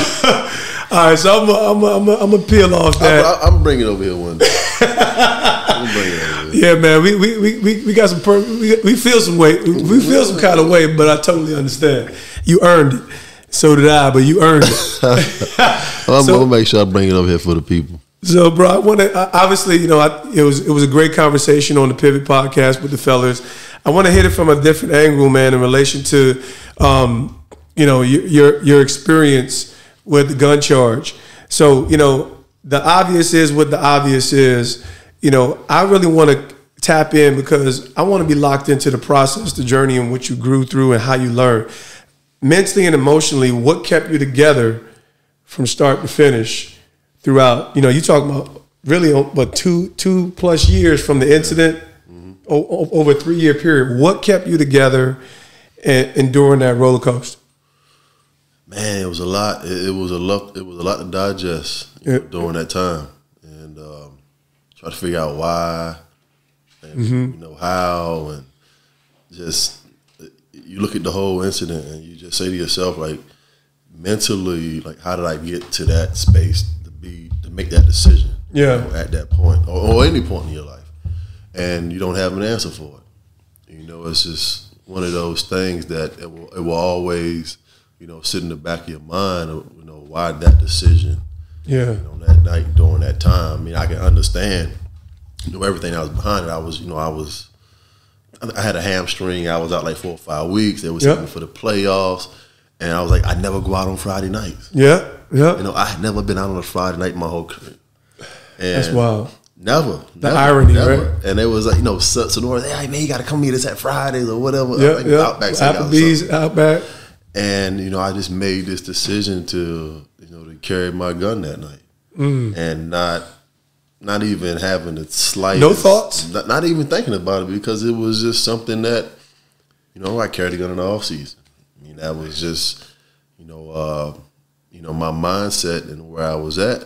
All right, so I'm gonna I'm I'm I'm gonna peel off that. I, am bringing it over here one day. I'm bringing. Yeah, man, we we, we, we got some per- we, we feel some way we feel some kind of way, but I totally understand. You earned it. So did I, but you earned it. <laughs> I'm so, gonna make sure I bring it over here for the people. So, bro, I want to obviously, you know, I, it was it was a great conversation on the Pivot podcast with the fellas. I want to hit it from a different angle, man, in relation to, um, you know, your, your your experience with the gun charge. So, you know, the obvious is what the obvious is. You know, I really want to tap in because I want to be locked into the process, the journey and what you grew through, and how you learned mentally and emotionally. What kept you together from start to finish? Throughout. You know, you talk about really but two two plus years from the incident mm-hmm. o- over a three year period. What kept you together and, and during that roller coaster? Man, it was a lot. It, it, was a lot. It was a lot to digest know, during that time, and um, try to figure out why, and mm-hmm. you know how, and just you look at the whole incident and you just say to yourself like mentally like how did i get to that space make that decision. Yeah. You know, at that point, or, or, any point in your life, and you don't have an answer for it. You know, it's just one of those things that it will, it will always, you know, sit in the back of your mind. You know, why that decision? Yeah. You know, that night during that time. I mean, I can understand. You know, everything that was behind it. I was, you know, I was. I had a hamstring. I was out like four or five weeks. They was yep. for the playoffs, and I was like, I never go out on Friday nights. Yeah. Yeah. You know, I had never been out on a Friday night my whole career. And That's wild. Never. The never, irony, never. right? And it was like, you know, Sinorice, hey, man, you got to come meet us at Fridays or whatever. Yeah, like, yeah. Outback Applebee's, Outback. And, you know, I just made this decision to, you know, to carry my gun that night. Mm. And not not even having the slightest no thoughts not, not, even thinking about it because it was just something that you know i carried a gun in the off season i mean that was just you know uh, you know, my mindset and where I was at.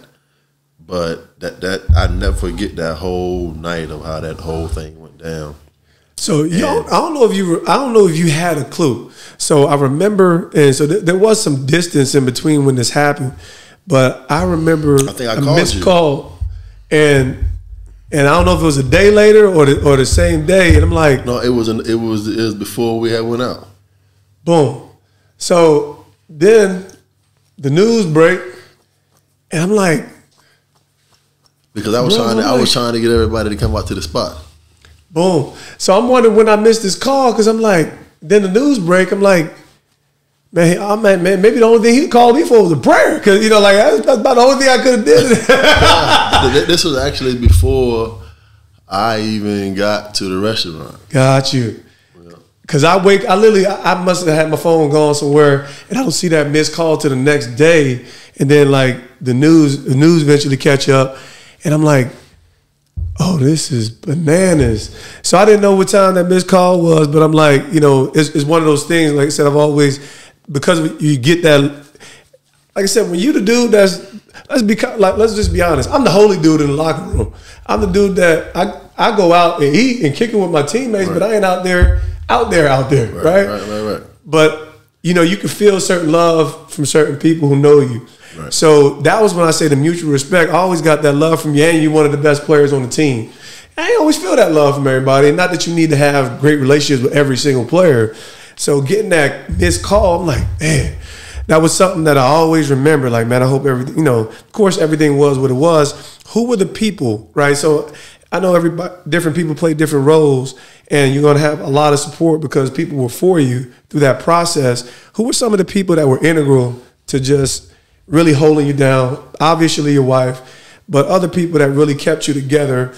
But that that I never forget that whole night of how that whole thing went down. So you don't, I don't know if you I don't know if you had a clue. So I remember, and so th- there was some distance in between when this happened, but I remember I think I a missed you. call, and and I don't know if it was a day later or the, or the same day, and I'm like, no, it was an, it was it was before we had went out. Boom. So then the news break, and I'm like, because I was bro, trying to, I was trying to get everybody to come out to the spot. Boom. So I'm wondering when I missed this call because I'm like, then the news break. I'm like, man, I'm man, man, maybe the only thing he called me for was a prayer because you know, like that's about the only thing I could have did. <laughs> this was actually before I even got to the restaurant. Got you. Cause I wake, I literally, I must have had my phone gone somewhere, and I don't see that missed call to the next day, and then like the news, the news eventually catch up, and I'm like, oh, this is bananas. So I didn't know what time that missed call was, but I'm like, you know, it's, it's one of those things. Like I said, I've always because you get that. Like I said, when you the dude that's let's be like let's just be honest. I'm the holy dude in the locker room. I'm the dude that I I go out and eat and kicking with my teammates, right. but I ain't out there out there, out there, right? Right, right, right. right. But you know, you can feel certain love from certain people who know you. Right. So that was when I say the mutual respect. I always got that love from you, and you're one of the best players on the team. I always feel that love from everybody. Not that you need to have great relationships with every single player. So getting that missed call, I'm like, man, that was something that I always remember. Like, man, I hope everything, you know, of course, everything was what it was. Who were the people, right? So I know everybody, different people play different roles, and you're going to have a lot of support because people were for you through that process. Who were some of the people that were integral to just really holding you down? Obviously, your wife, but other people that really kept you together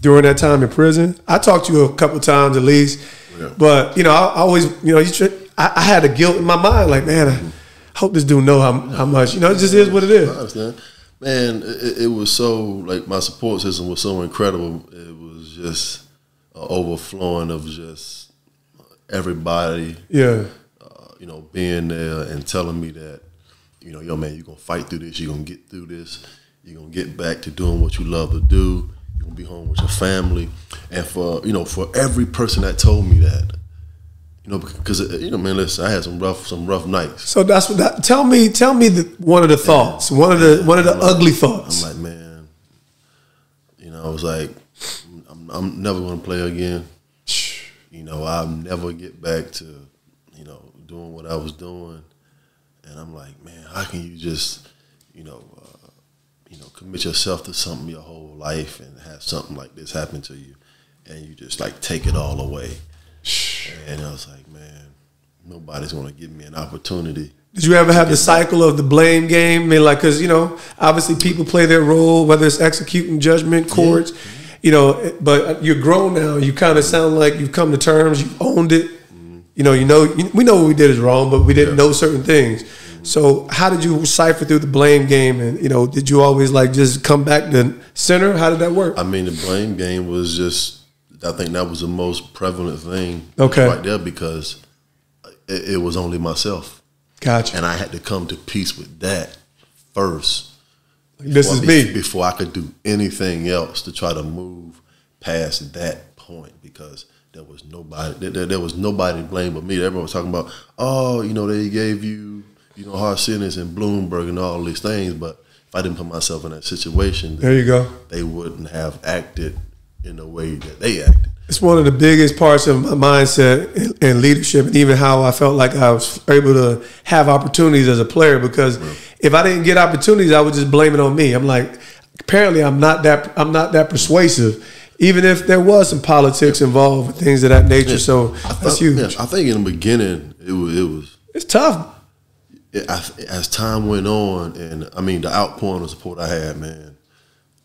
during that time in prison. I talked to you a couple times at least, yeah. but you know, I, I always, you know, you I, I, had a guilt in my mind, like, man, I hope this dude know how, how much. You know, it just is what it is man, it, it, was so like my support system was so incredible. It was just overflowing of just everybody. Yeah. Uh, you know, being there and telling me that, you know, yo man, you're gonna fight through this. You're gonna get through this. You're gonna get back to doing what you love to do. You're gonna be home with your family. And for you know, for every person that told me that, You know, because you know, man, listen, I had some rough, some rough nights. So that's what. That, tell me, tell me the, one of the thoughts, one of the one of the I'm like- ugly thoughts. I'm like, man, you know, I was like, I'm, never going to play again. You know, I'll never get back to, you know, doing what I was doing. And I'm like, man, how can you just, you know, uh, you know, commit yourself to something your whole life and have something like this happen to you, and you just like take it all away. And I was like, man, nobody's going to give me an opportunity. Did you ever have the cycle of the blame game? I mean, like, because you know, obviously people play their role, whether it's executing judgment, courts, you know. But you're grown now. You kind of sound like you've come to terms. You've owned it. You know, you know, we know what we did is wrong, but we didn't know certain things. So, how did you cipher through the blame game? And you know, did you always like just come back to center? How did that work? I mean, the blame game was just. I think that was the most prevalent thing. Okay. Right there because it, it was only myself, Gotcha. and I had to come to peace with that first. This is me. Before I could do anything else to try to move past that point because there was nobody. There, there- was nobody to blame but me. Everyone was talking about, oh, you know, they gave you, you know, hard sentence and Bloomberg and all these things, but if I didn't put myself in that situation, There you go. they wouldn't have acted in the way that they acted. It's one of the biggest parts of my mindset and- and leadership, and even how I felt like I was able to have opportunities as a player. Because if I didn't get opportunities, I would just blame it on me. I'm like, apparently, I'm not that. I'm not that persuasive, even if there was some politics involved and things of that nature. So that's I- huge. yeah, I think in the beginning it was it was It's tough. it, I, as time went on, and I mean the outpouring of support I had, man.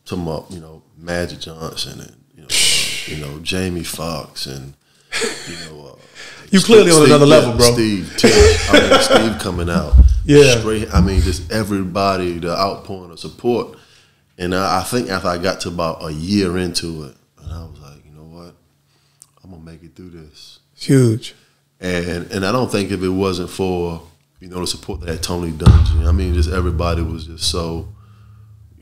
Talking about you know Magic Johnson and you know Jamie Foxx and you know uh, <laughs> You clearly on another level, bro. Steve, I mean <laughs> Steve coming out, Yeah. Straight, I mean just everybody the outpouring of support, and I, I think after I got to about a year into it, and I was like, you know what, I'm gonna make it through this. It's huge. And and I don't think if it wasn't for you know the support that Tony Dungy, I mean, just everybody was just so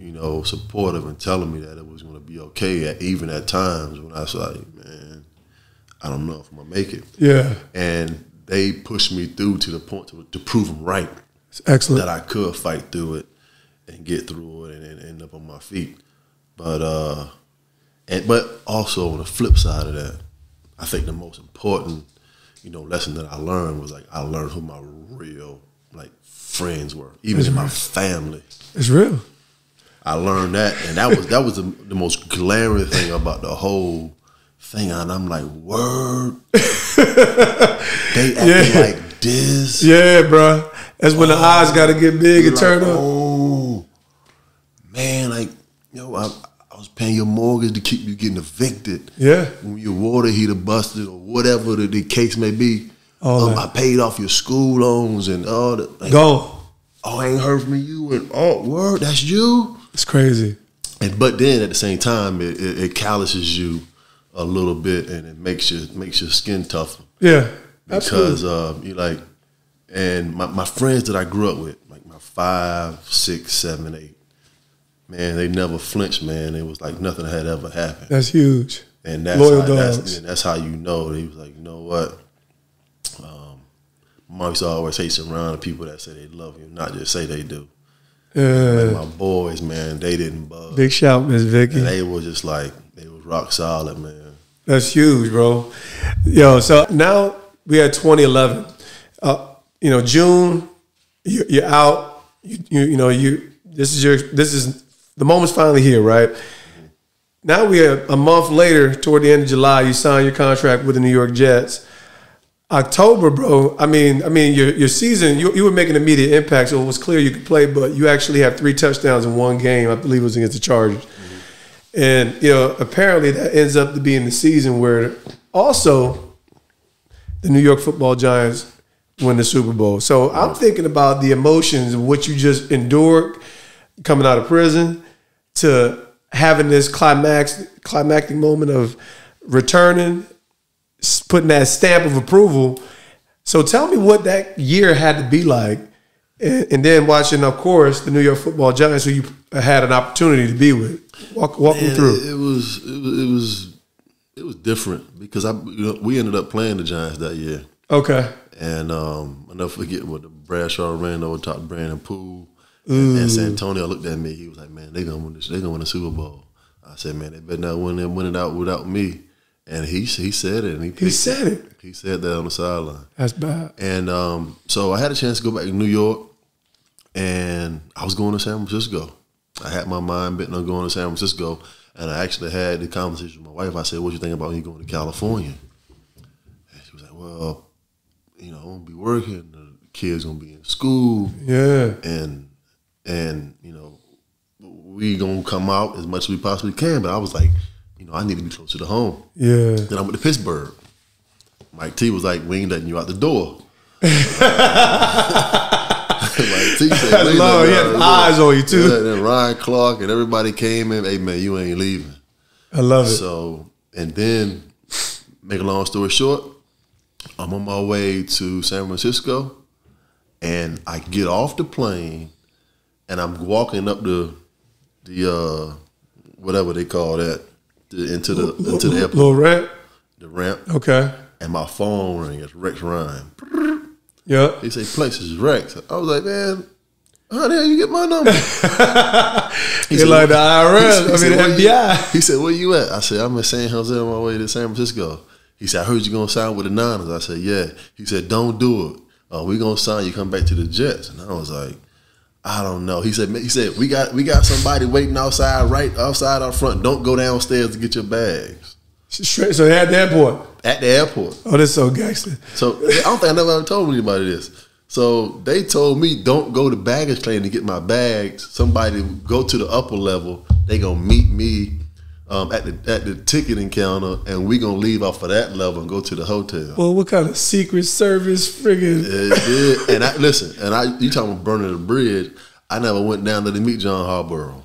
you know supportive and telling me that it was going to be okay. At, even at times when I was like, man, I don't know if I'm gonna make it. Yeah, And they pushed me through to the point to, to prove them right it's excellent. that I could fight through it and get through it and, and end up on my feet. But uh, and but also on the flip side of that, I think the most important, you know, lesson that I learned was like I learned who my real like friends were, even in my family. It's real. I learned that, and that was that was the, the most glaring thing about the whole thing. And I'm like, word, <laughs> they acting Yeah. like this. Yeah, bro. That's when the eyes got to get big and You're turn like, up. Oh, man, like, yo, I, I was paying your mortgage to keep you getting evicted. Yeah. When your water heater busted or whatever the, the case may be. All um. I paid off your school loans and all that. Like, Gone. Oh, I ain't heard from you. And oh, word, that's you. It's crazy. And but then at the same time, it, it, it calluses you a little bit and it makes you makes your skin tougher Yeah. because uh, you like, and my, my friends that I grew up with, like my five, six, seven, eight, man, they never flinched, man. It was like nothing had ever happened, That's huge. and that's Loyal how, dogs. that's, and that's how you know. He was like, you know what? Um, mom used to always say, surround the people that say they love you, not just say they do. Yeah. My boys, man, they didn't bug. Big shout, Miss Vicky. And they were just like they was rock solid, man. That's huge, bro. Yo, so now we at 2011. Uh, you know, June, you, you're out. You, you, you know, you. This is your. This is the moment's finally here, right? Now we are a month later, toward the end of July. You sign your contract with the New York Jets. October, bro. I mean, I mean, your your season. You, you were making immediate impact, so it was clear you could play. But you actually have three touchdowns in one game. I believe it was against the Chargers. Mm-hmm. And you know, apparently that ends up to being the season where also the New York Football Giants win the Super Bowl. So I'm thinking about the emotions of what you just endured coming out of prison to having this climax climactic moment of returning, putting that stamp of approval. So tell me what that year had to be like. And, and then watching, of course, the New York Football Giants, who you had an opportunity to be with. Walk, walk me through. It, was it was it was it was different because I you know, we ended up playing the Giants that year. Okay. And um, I never forget what the Bradshaw ran over top Brodney Pool. And, and Santonio looked at me. He was like, "Man, they gonna win this. They gonna win the Super Bowl." I said, "Man, they better not win it, win it out without me." And he he said it. And he, He said it. He said that on the sideline. That's bad. And um, so I had a chance to go back to New York, and I was going to San Francisco. I had my mind bent on going to San Francisco, and I actually had the conversation with my wife. I said, "What you think about me going to California?" And she was like, "Well, you know, I'm gonna be working. The kids gonna be in school, Yeah. and and you know, we gonna come out as much as we possibly can." But I was like, you know, I need to be closer to home. Yeah. Then I went to Pittsburgh. Mike T was like, "We ain't letting you out the door." <laughs> Mike T said, "We ain't He you had eyes on you, too. Yeah, then Ryan Clark and everybody came in. Hey man, you ain't leaving. I love it. So and then, make a long story short, I'm on my way to San Francisco, and I get off the plane, and I'm walking up the the uh, whatever they call that the, into the into the airport, Little rant. the ramp, Okay. and my phone ring. It's Rex Ryan. Yeah. He say places Rex. I was like, man, how the hell you get my number? <laughs> he You're like the IRS. I mean, the "Where you-" FBI. He said, where you at? I said, I'm in San Jose on my way to San Francisco. He said, I heard you gonna sign with the Niners. I said, yeah. He said, don't do it. Uh, we gonna sign you. Come back to the Jets. And I was like, I don't know. He said, he said we got we got somebody waiting outside, right outside our front. Don't go downstairs to get your bags Straight. So had the airport. at the airport. Oh, this so gangster. So I don't think I never ever told anybody this. So they told me don't go to baggage claim to get my bags. Somebody go to the upper level. They gonna meet me um, at the at the ticketing counter, and we gonna leave off of that level and go to the hotel. Well, what kind of secret service friggin' It did. And I listen, and I you talking about burning the bridge? I never went down there to meet John Harbaugh.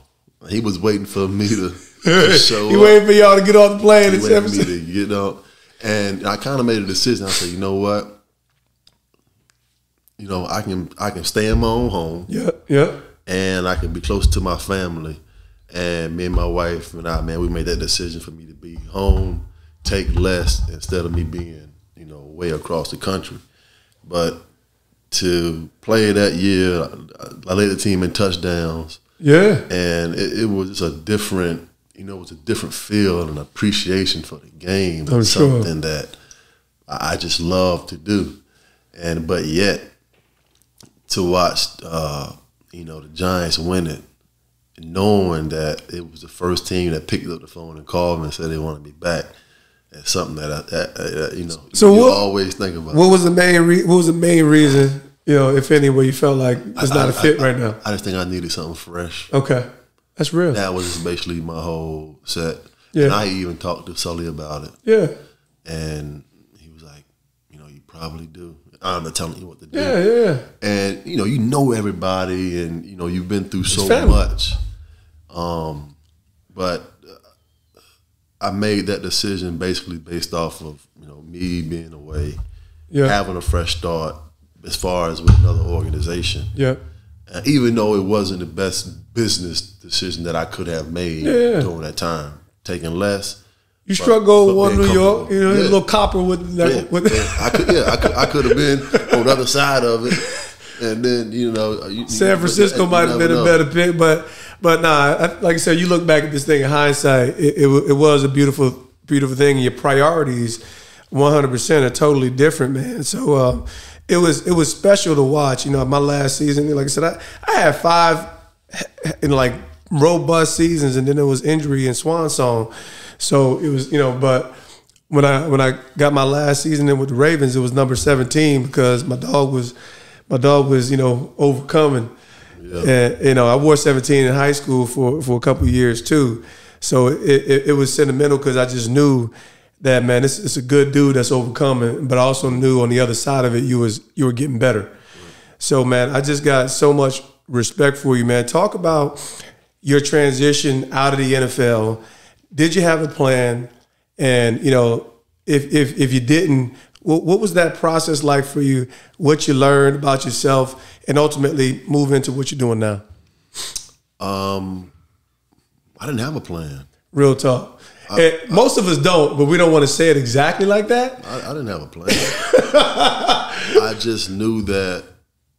He was waiting for me to, to <laughs> show he up. waiting for y'all to get off the plane He waiting for me to get up, and I kind of made a decision. I said, you know what? You know, I can I can stay in my own home, Yeah, yeah. and I can be close to my family. And me and my wife and I, man, we made that decision for me to be home, take less instead of me being, you know, way across the country. But to play that year, I, I led the team in touchdowns Yeah. and it, it was just a different, you know, it was a different feel and appreciation for the game. I'm sure. something that I I just love to do, and but yet to watch, uh, you know, the Giants win it, knowing that it was the first team that picked up the phone and called me and said they want to be back. It's something that I, that, uh, you know, So you what- always think about. What was the main? Re- what was the main reason? You know, if any, where you felt like it's not a fit right now? I just think I needed something fresh. Okay, that's real. That was basically my whole set. Yeah. And I even talked to Sully about it. Yeah, And he was like, you know, you probably do. I'm not telling you what to do. yeah, yeah. And, you know, you know everybody and, you know, you've been through so family. much. Um, but uh, I made that decision basically based off of, you know, me being away, Yeah. having a fresh start as far as with another organization. Yeah. Uh, even though it wasn't the best business decision that I could have made Yeah. during that time, taking less. You gold with but one New York. You know, Yeah. a little copper with that. Yeah, with, yeah. I could, yeah, I could, I could have been on the other side of it, and then you know, you, San Francisco you might have been a know. better pick, but but nah, I, like I said, you look back at this thing in hindsight, it, it, it was a beautiful beautiful thing. Your priorities, one hundred percent, are totally different, man. So uh, it was it was special to watch. You know, my last season, like I said, I, I had five in like robust seasons, and then there was injury and swan song. So it was you know, but when I when I got my last season in with the Ravens, it was number seventeen because my dog was my dog was you know overcoming. And you know, I wore 17 in high school for for a couple years too. So it, it, it was sentimental because I just knew that man, it's, it's a good dude that's overcoming, but I also knew on the other side of it, you was you were getting better. So man, I just got so much respect for you, man. Talk about your transition out of the NFL. Did you have a plan? And you know, if if if you didn't, what, what was that process like for you? What you learned about yourself, and ultimately move into what you're doing now. Um, I didn't have a plan. Real talk. and most of us don't, but we don't want to say it exactly like that. I, I didn't have a plan. <laughs> I just knew that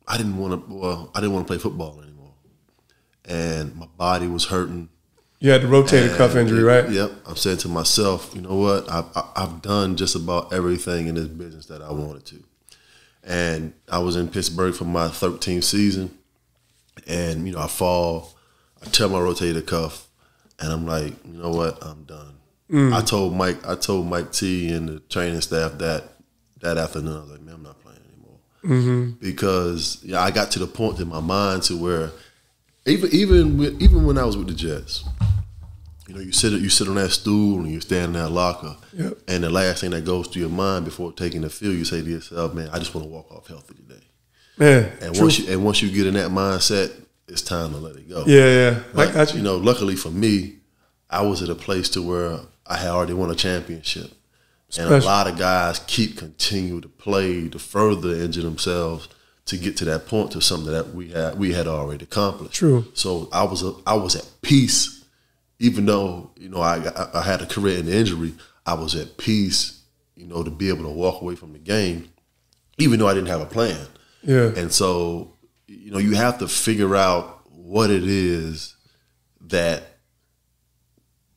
I didn't want to. Well, I didn't want to play football anymore, and my body was hurting. You had the rotator cuff injury, right? Yep. I'm saying to myself, you know what? I've, I've done just about everything in this business that I wanted to. And I was in Pittsburgh for my 13th season. And, you know, I fall, I tear my rotator cuff, and I'm like, you know what? I'm done. Mm. I told Mike, I told Mike T and the training staff that that afternoon, I was like, man, I'm not playing anymore. Mm-hmm. Because yeah, I got to the point in my mind to where even even with, even when I was with the Jets, you know, you sit you sit on that stool and you stand in that locker, Yep. and the last thing that goes through your mind before taking the field, you say to yourself, "Man, I just want to walk off healthy today." Man, And true. once you and once you get in that mindset, it's time to let it go. yeah, yeah, I got you. You know, luckily for me, I was at a place to where I had already won a championship. And a lot of guys keep continue to play to further injure themselves to get to that point to something that we had we had already accomplished. True. So I was a, I was at peace, even though you know I I had a career in injury. I was at peace, you know, to be able to walk away from the game, even though I didn't have a plan. yeah, And so, you know, you have to figure out what it is that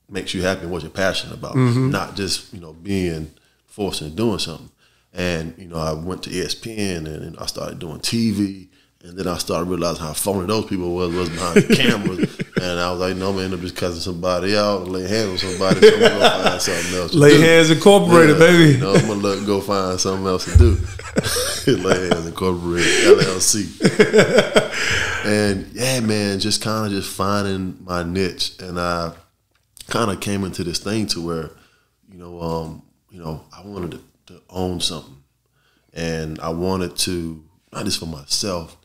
makes you happy and what you're passionate about, mm-hmm. not just, you know, being forced into doing something. And, you know, I went to ESPN and, and I started doing TV. And then I started realizing how phony those people was, was behind the <laughs> cameras. And I was like, no, man, I'm just cussing somebody out lay hands on somebody. So I'm to find <laughs> something else to Lay do. Hands Incorporated, baby. You know, I'm to let go find something else to do. <laughs> lay hands incorporated, LLC and yeah, man, just kind of just finding my niche, and I kind of came into this thing to where, you know, um, you know, I wanted to, to own something, and I wanted to not just for myself,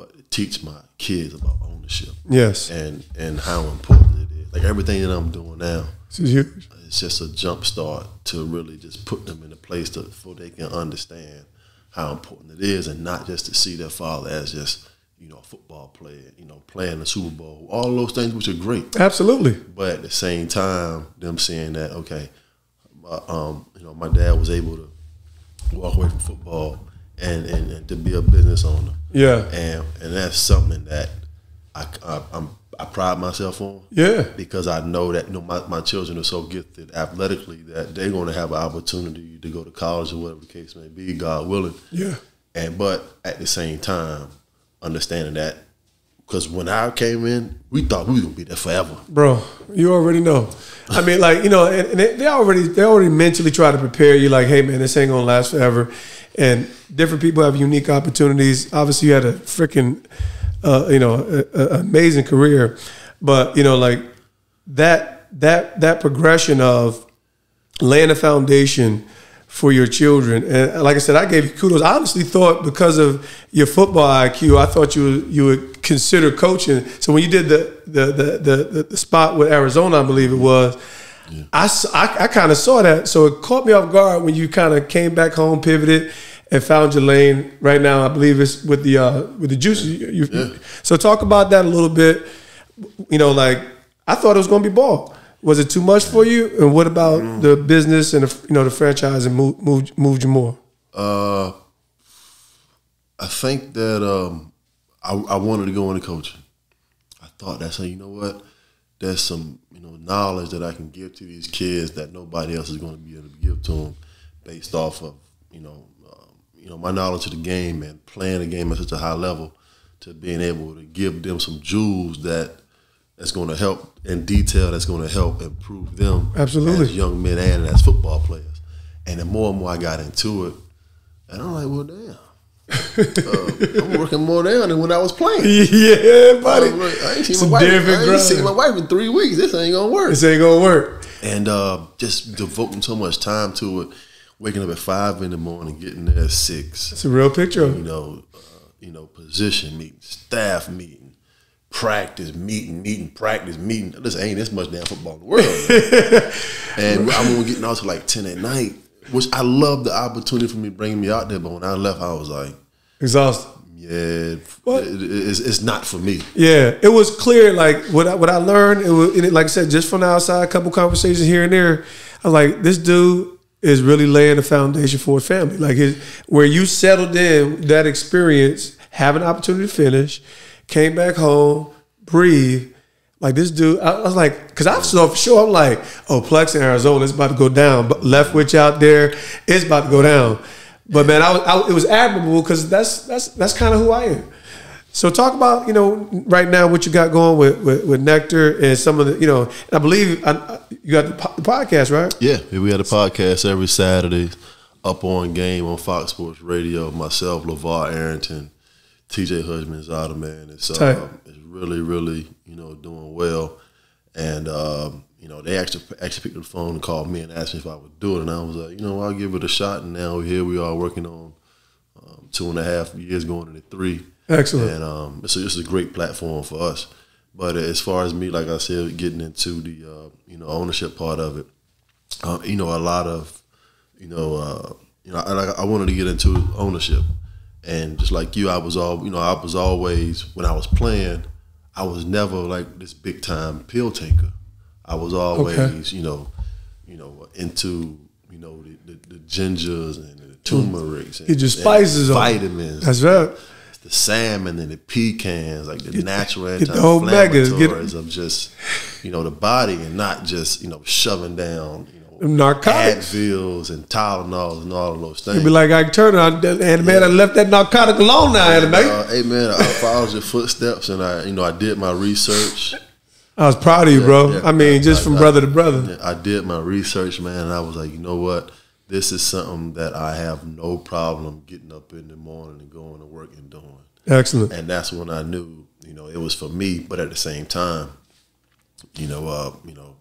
but teach my kids about ownership yes, and and how important it is. Like everything that I'm doing now, this is huge. it's just a jump start to really just put them in a place to so they can understand how important it is, and not just to see their father as just you know a football player, you know, playing the Super Bowl, all those things which are great, Absolutely. but at the same time, them seeing that okay, um, you know, my dad was able to walk away from football and, and, and to be a business owner, Yeah, and and that's something that I I, I'm, I pride myself on yeah, because I know that you know my, my children are so gifted athletically that they're going to have an opportunity to go to college or whatever the case may be, God willing. yeah. And but at the same time, understanding that because when I came in, we thought we were gonna be there forever. Bro, you already know. I mean, like you know, and, and they, they already they already mentally try to prepare you. Like, hey, man, this ain't gonna last forever. And different people have unique opportunities. Obviously, you had a freaking, uh, you know, a, a amazing career. But you know, like that that that progression of laying a foundation for your children. And like I said, I gave you kudos. I honestly thought because of your football IQ, I thought you would, you would consider coaching. So when you did the the the the, the spot with Arizona, I believe it was. I I kind of saw that, so it caught me off guard when you kind of came back home, pivoted, and found your lane. Right now, I believe it's with the uh, with the juice. You, you- So talk about that a little bit. You know, like I thought it was going to be ball. Was it too much for you? And what about Mm. the business and the, you know the franchise and moved moved, moved you more? Uh, I think that um, I, I wanted to go into coaching. I thought that's how you know what. There's some you know knowledge that I can give to these kids that nobody else is going to be able to give to them, based off of you know um, you know my knowledge of the game and playing the game at such a high level, to being able to give them some jewels that that's going to help in detail. That's going to help improve them Absolutely. as young men and as football players. And the more and more I got into it, and I'm like, well, damn. <laughs> uh, I'm working more now than when I was playing. <laughs> yeah, buddy. like, I ain't seen my wife. I ain't seen my wife in three weeks. This ain't gonna work. This ain't gonna work. And uh, just devoting so much time to it, waking up at five in the morning, getting there at six. It's a real picture. You know, uh, you know, position meeting, staff meeting, practice meeting, meeting, practice meeting. This ain't this much damn football in the world. <laughs> and I'm getting out to like ten at night, which I love the opportunity for me bringing me out there. But when I left, I was like. Exhausted. yeah, it, it's, it's not for me. Yeah, it was clear. Like what I, what I learned, it was it, like I said, just from the outside, a couple conversations here and there. I was like, this dude is really laying the foundation for his family. Like his, where you settled in that experience, have an opportunity to finish, came back home, breathe. Like this dude, I, was like, because I saw for sure, I'm like, oh, Plax in Arizona, it's about to go down. But Leftwich out there, it's about to go down. But man, I was, I, it was admirable because that's that's that's kind of who I am. So talk about you know right now what you got going with, with, with Nectar and some of the you know I believe I, you got the, po- the, podcast right? Yeah, we had a podcast every Saturday, up on game on Fox Sports Radio. Myself, LaVar Arrington, T.J. Houshmandzadeh man. It's uh, it's really really you know doing well, and um, you know they actually actually picked up the phone and called me and asked me if I would do it, and I was like you know I'll give it a shot. And now here we are working on um, two and a half years going into three Excellent. And um, so this is a great platform for us. But as far as me, like I said, getting into the uh, you know ownership part of it, uh, you know, a lot of you know, uh, you know, I, I wanted to get into ownership, and just like you, I was all you know, I was always when I was playing, I was never like this big time pill taker. I was always okay. you know, you know, into you know the, the, the gingers and the turmerics. And, Get your spices, vitamins. That's right the salmon and the pecans, like the natural anti-inflammatories of just, you know, the body and not just, you know, shoving down, narcotics, Advils and Tylenols and all of those things. You'd be like I Ike Turner, and man, I left that narcotic alone now, and, uh, hey man, I followed your footsteps and I, you know, I did my research. I was proud of you, yeah, bro. Yeah, I mean, just I, from I, brother to brother. I did my research, man, and I was like, you know what? this is something that I have no problem getting up in the morning and going to work and doing. Excellent. And that's when I knew, you know, it was for me. But at the same time, you know, uh, you know,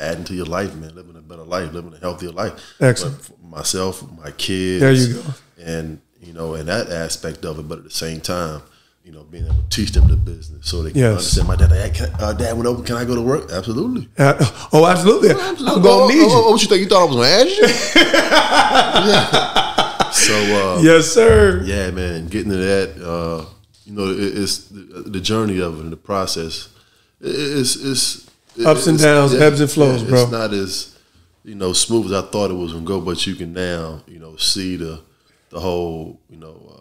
adding to your life, man, living a better life, living a healthier life. Excellent. myself, my kids. There you go. And you know, and that aspect of it. But at the same time, you know, being able to teach them the business so they can yes. understand. My dad, dad, can, uh, dad went over. Can I go to work? Absolutely. Uh, oh, absolutely. Oh, absolutely. I'm gonna oh, need oh, you. Oh, what you think? You thought I was gonna ask you? yeah. So uh, yes, sir. Yeah, man. Getting to that, uh, you know, it, it's the, the, journey of it and the process. It's it's ups and downs, yeah, ebbs and flows, yeah, bro. It's not as you know smooth as I thought it was gonna go, but you can now you know see the the whole you know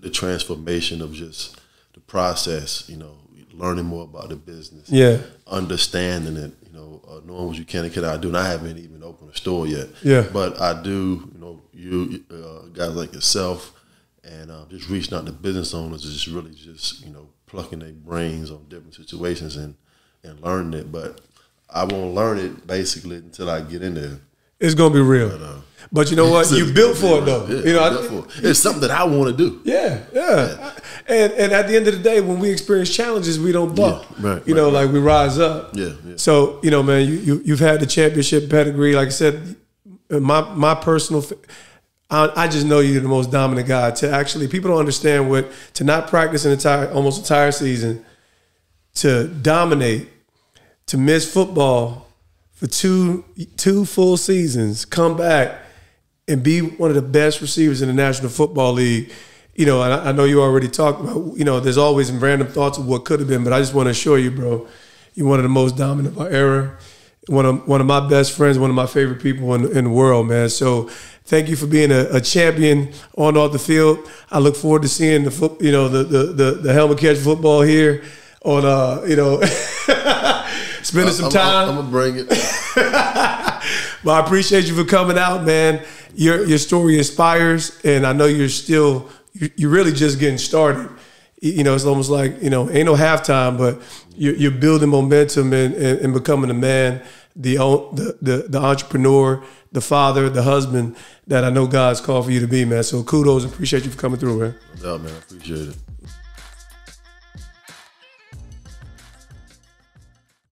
the transformation of just the process, you know, learning more about the business, yeah, understanding it, you know, uh, knowing what you can and cannot do. And I haven't even opened a store yet, yeah, but I do, you know, you uh, guys like yourself, and uh, just reaching out to business owners is really just you know plucking their brains on different situations and and learning it. But I won't learn it basically until I get in there. It's gonna be real. But, uh, but you know what? <laughs> You built for it though. Yeah, you know, I, it's something that I want to do. Yeah, yeah, yeah. And and at the end of the day, when we experience challenges, we don't buck. Yeah, right, you know, right. like we rise up. Yeah, yeah. So you know, man, you, you you've had the championship pedigree. Like I said, my my personal. I, I just know you're the most dominant guy. To actually, people don't understand what to not practice an entire, almost entire season, to dominate, to miss football for two two full seasons, come back and be one of the best receivers in the National Football League. You know, I, I know you already talked about. You know, there's always random thoughts of what could have been, but I just want to assure you, bro, you're one of the most dominant of our era. One of one of my best friends, one of my favorite people in, in the world, man. So thank you for being a, a, champion on off the field. I look forward to seeing the foot, you know, the the the, the helmet catch football here on uh, you know. <laughs> spending some time. I'm, I'm, gonna bring it. <laughs> well, I appreciate you for coming out, man. Your your story inspires, and I know you're still you're really just getting started. You know, it's almost like you know, ain't no halftime, but you're, you're building momentum and, and, and, becoming a man, the, the the the entrepreneur, the father, the husband that I know God's called for you to be, man. So kudos, appreciate you for coming through, man. No, man, appreciate it.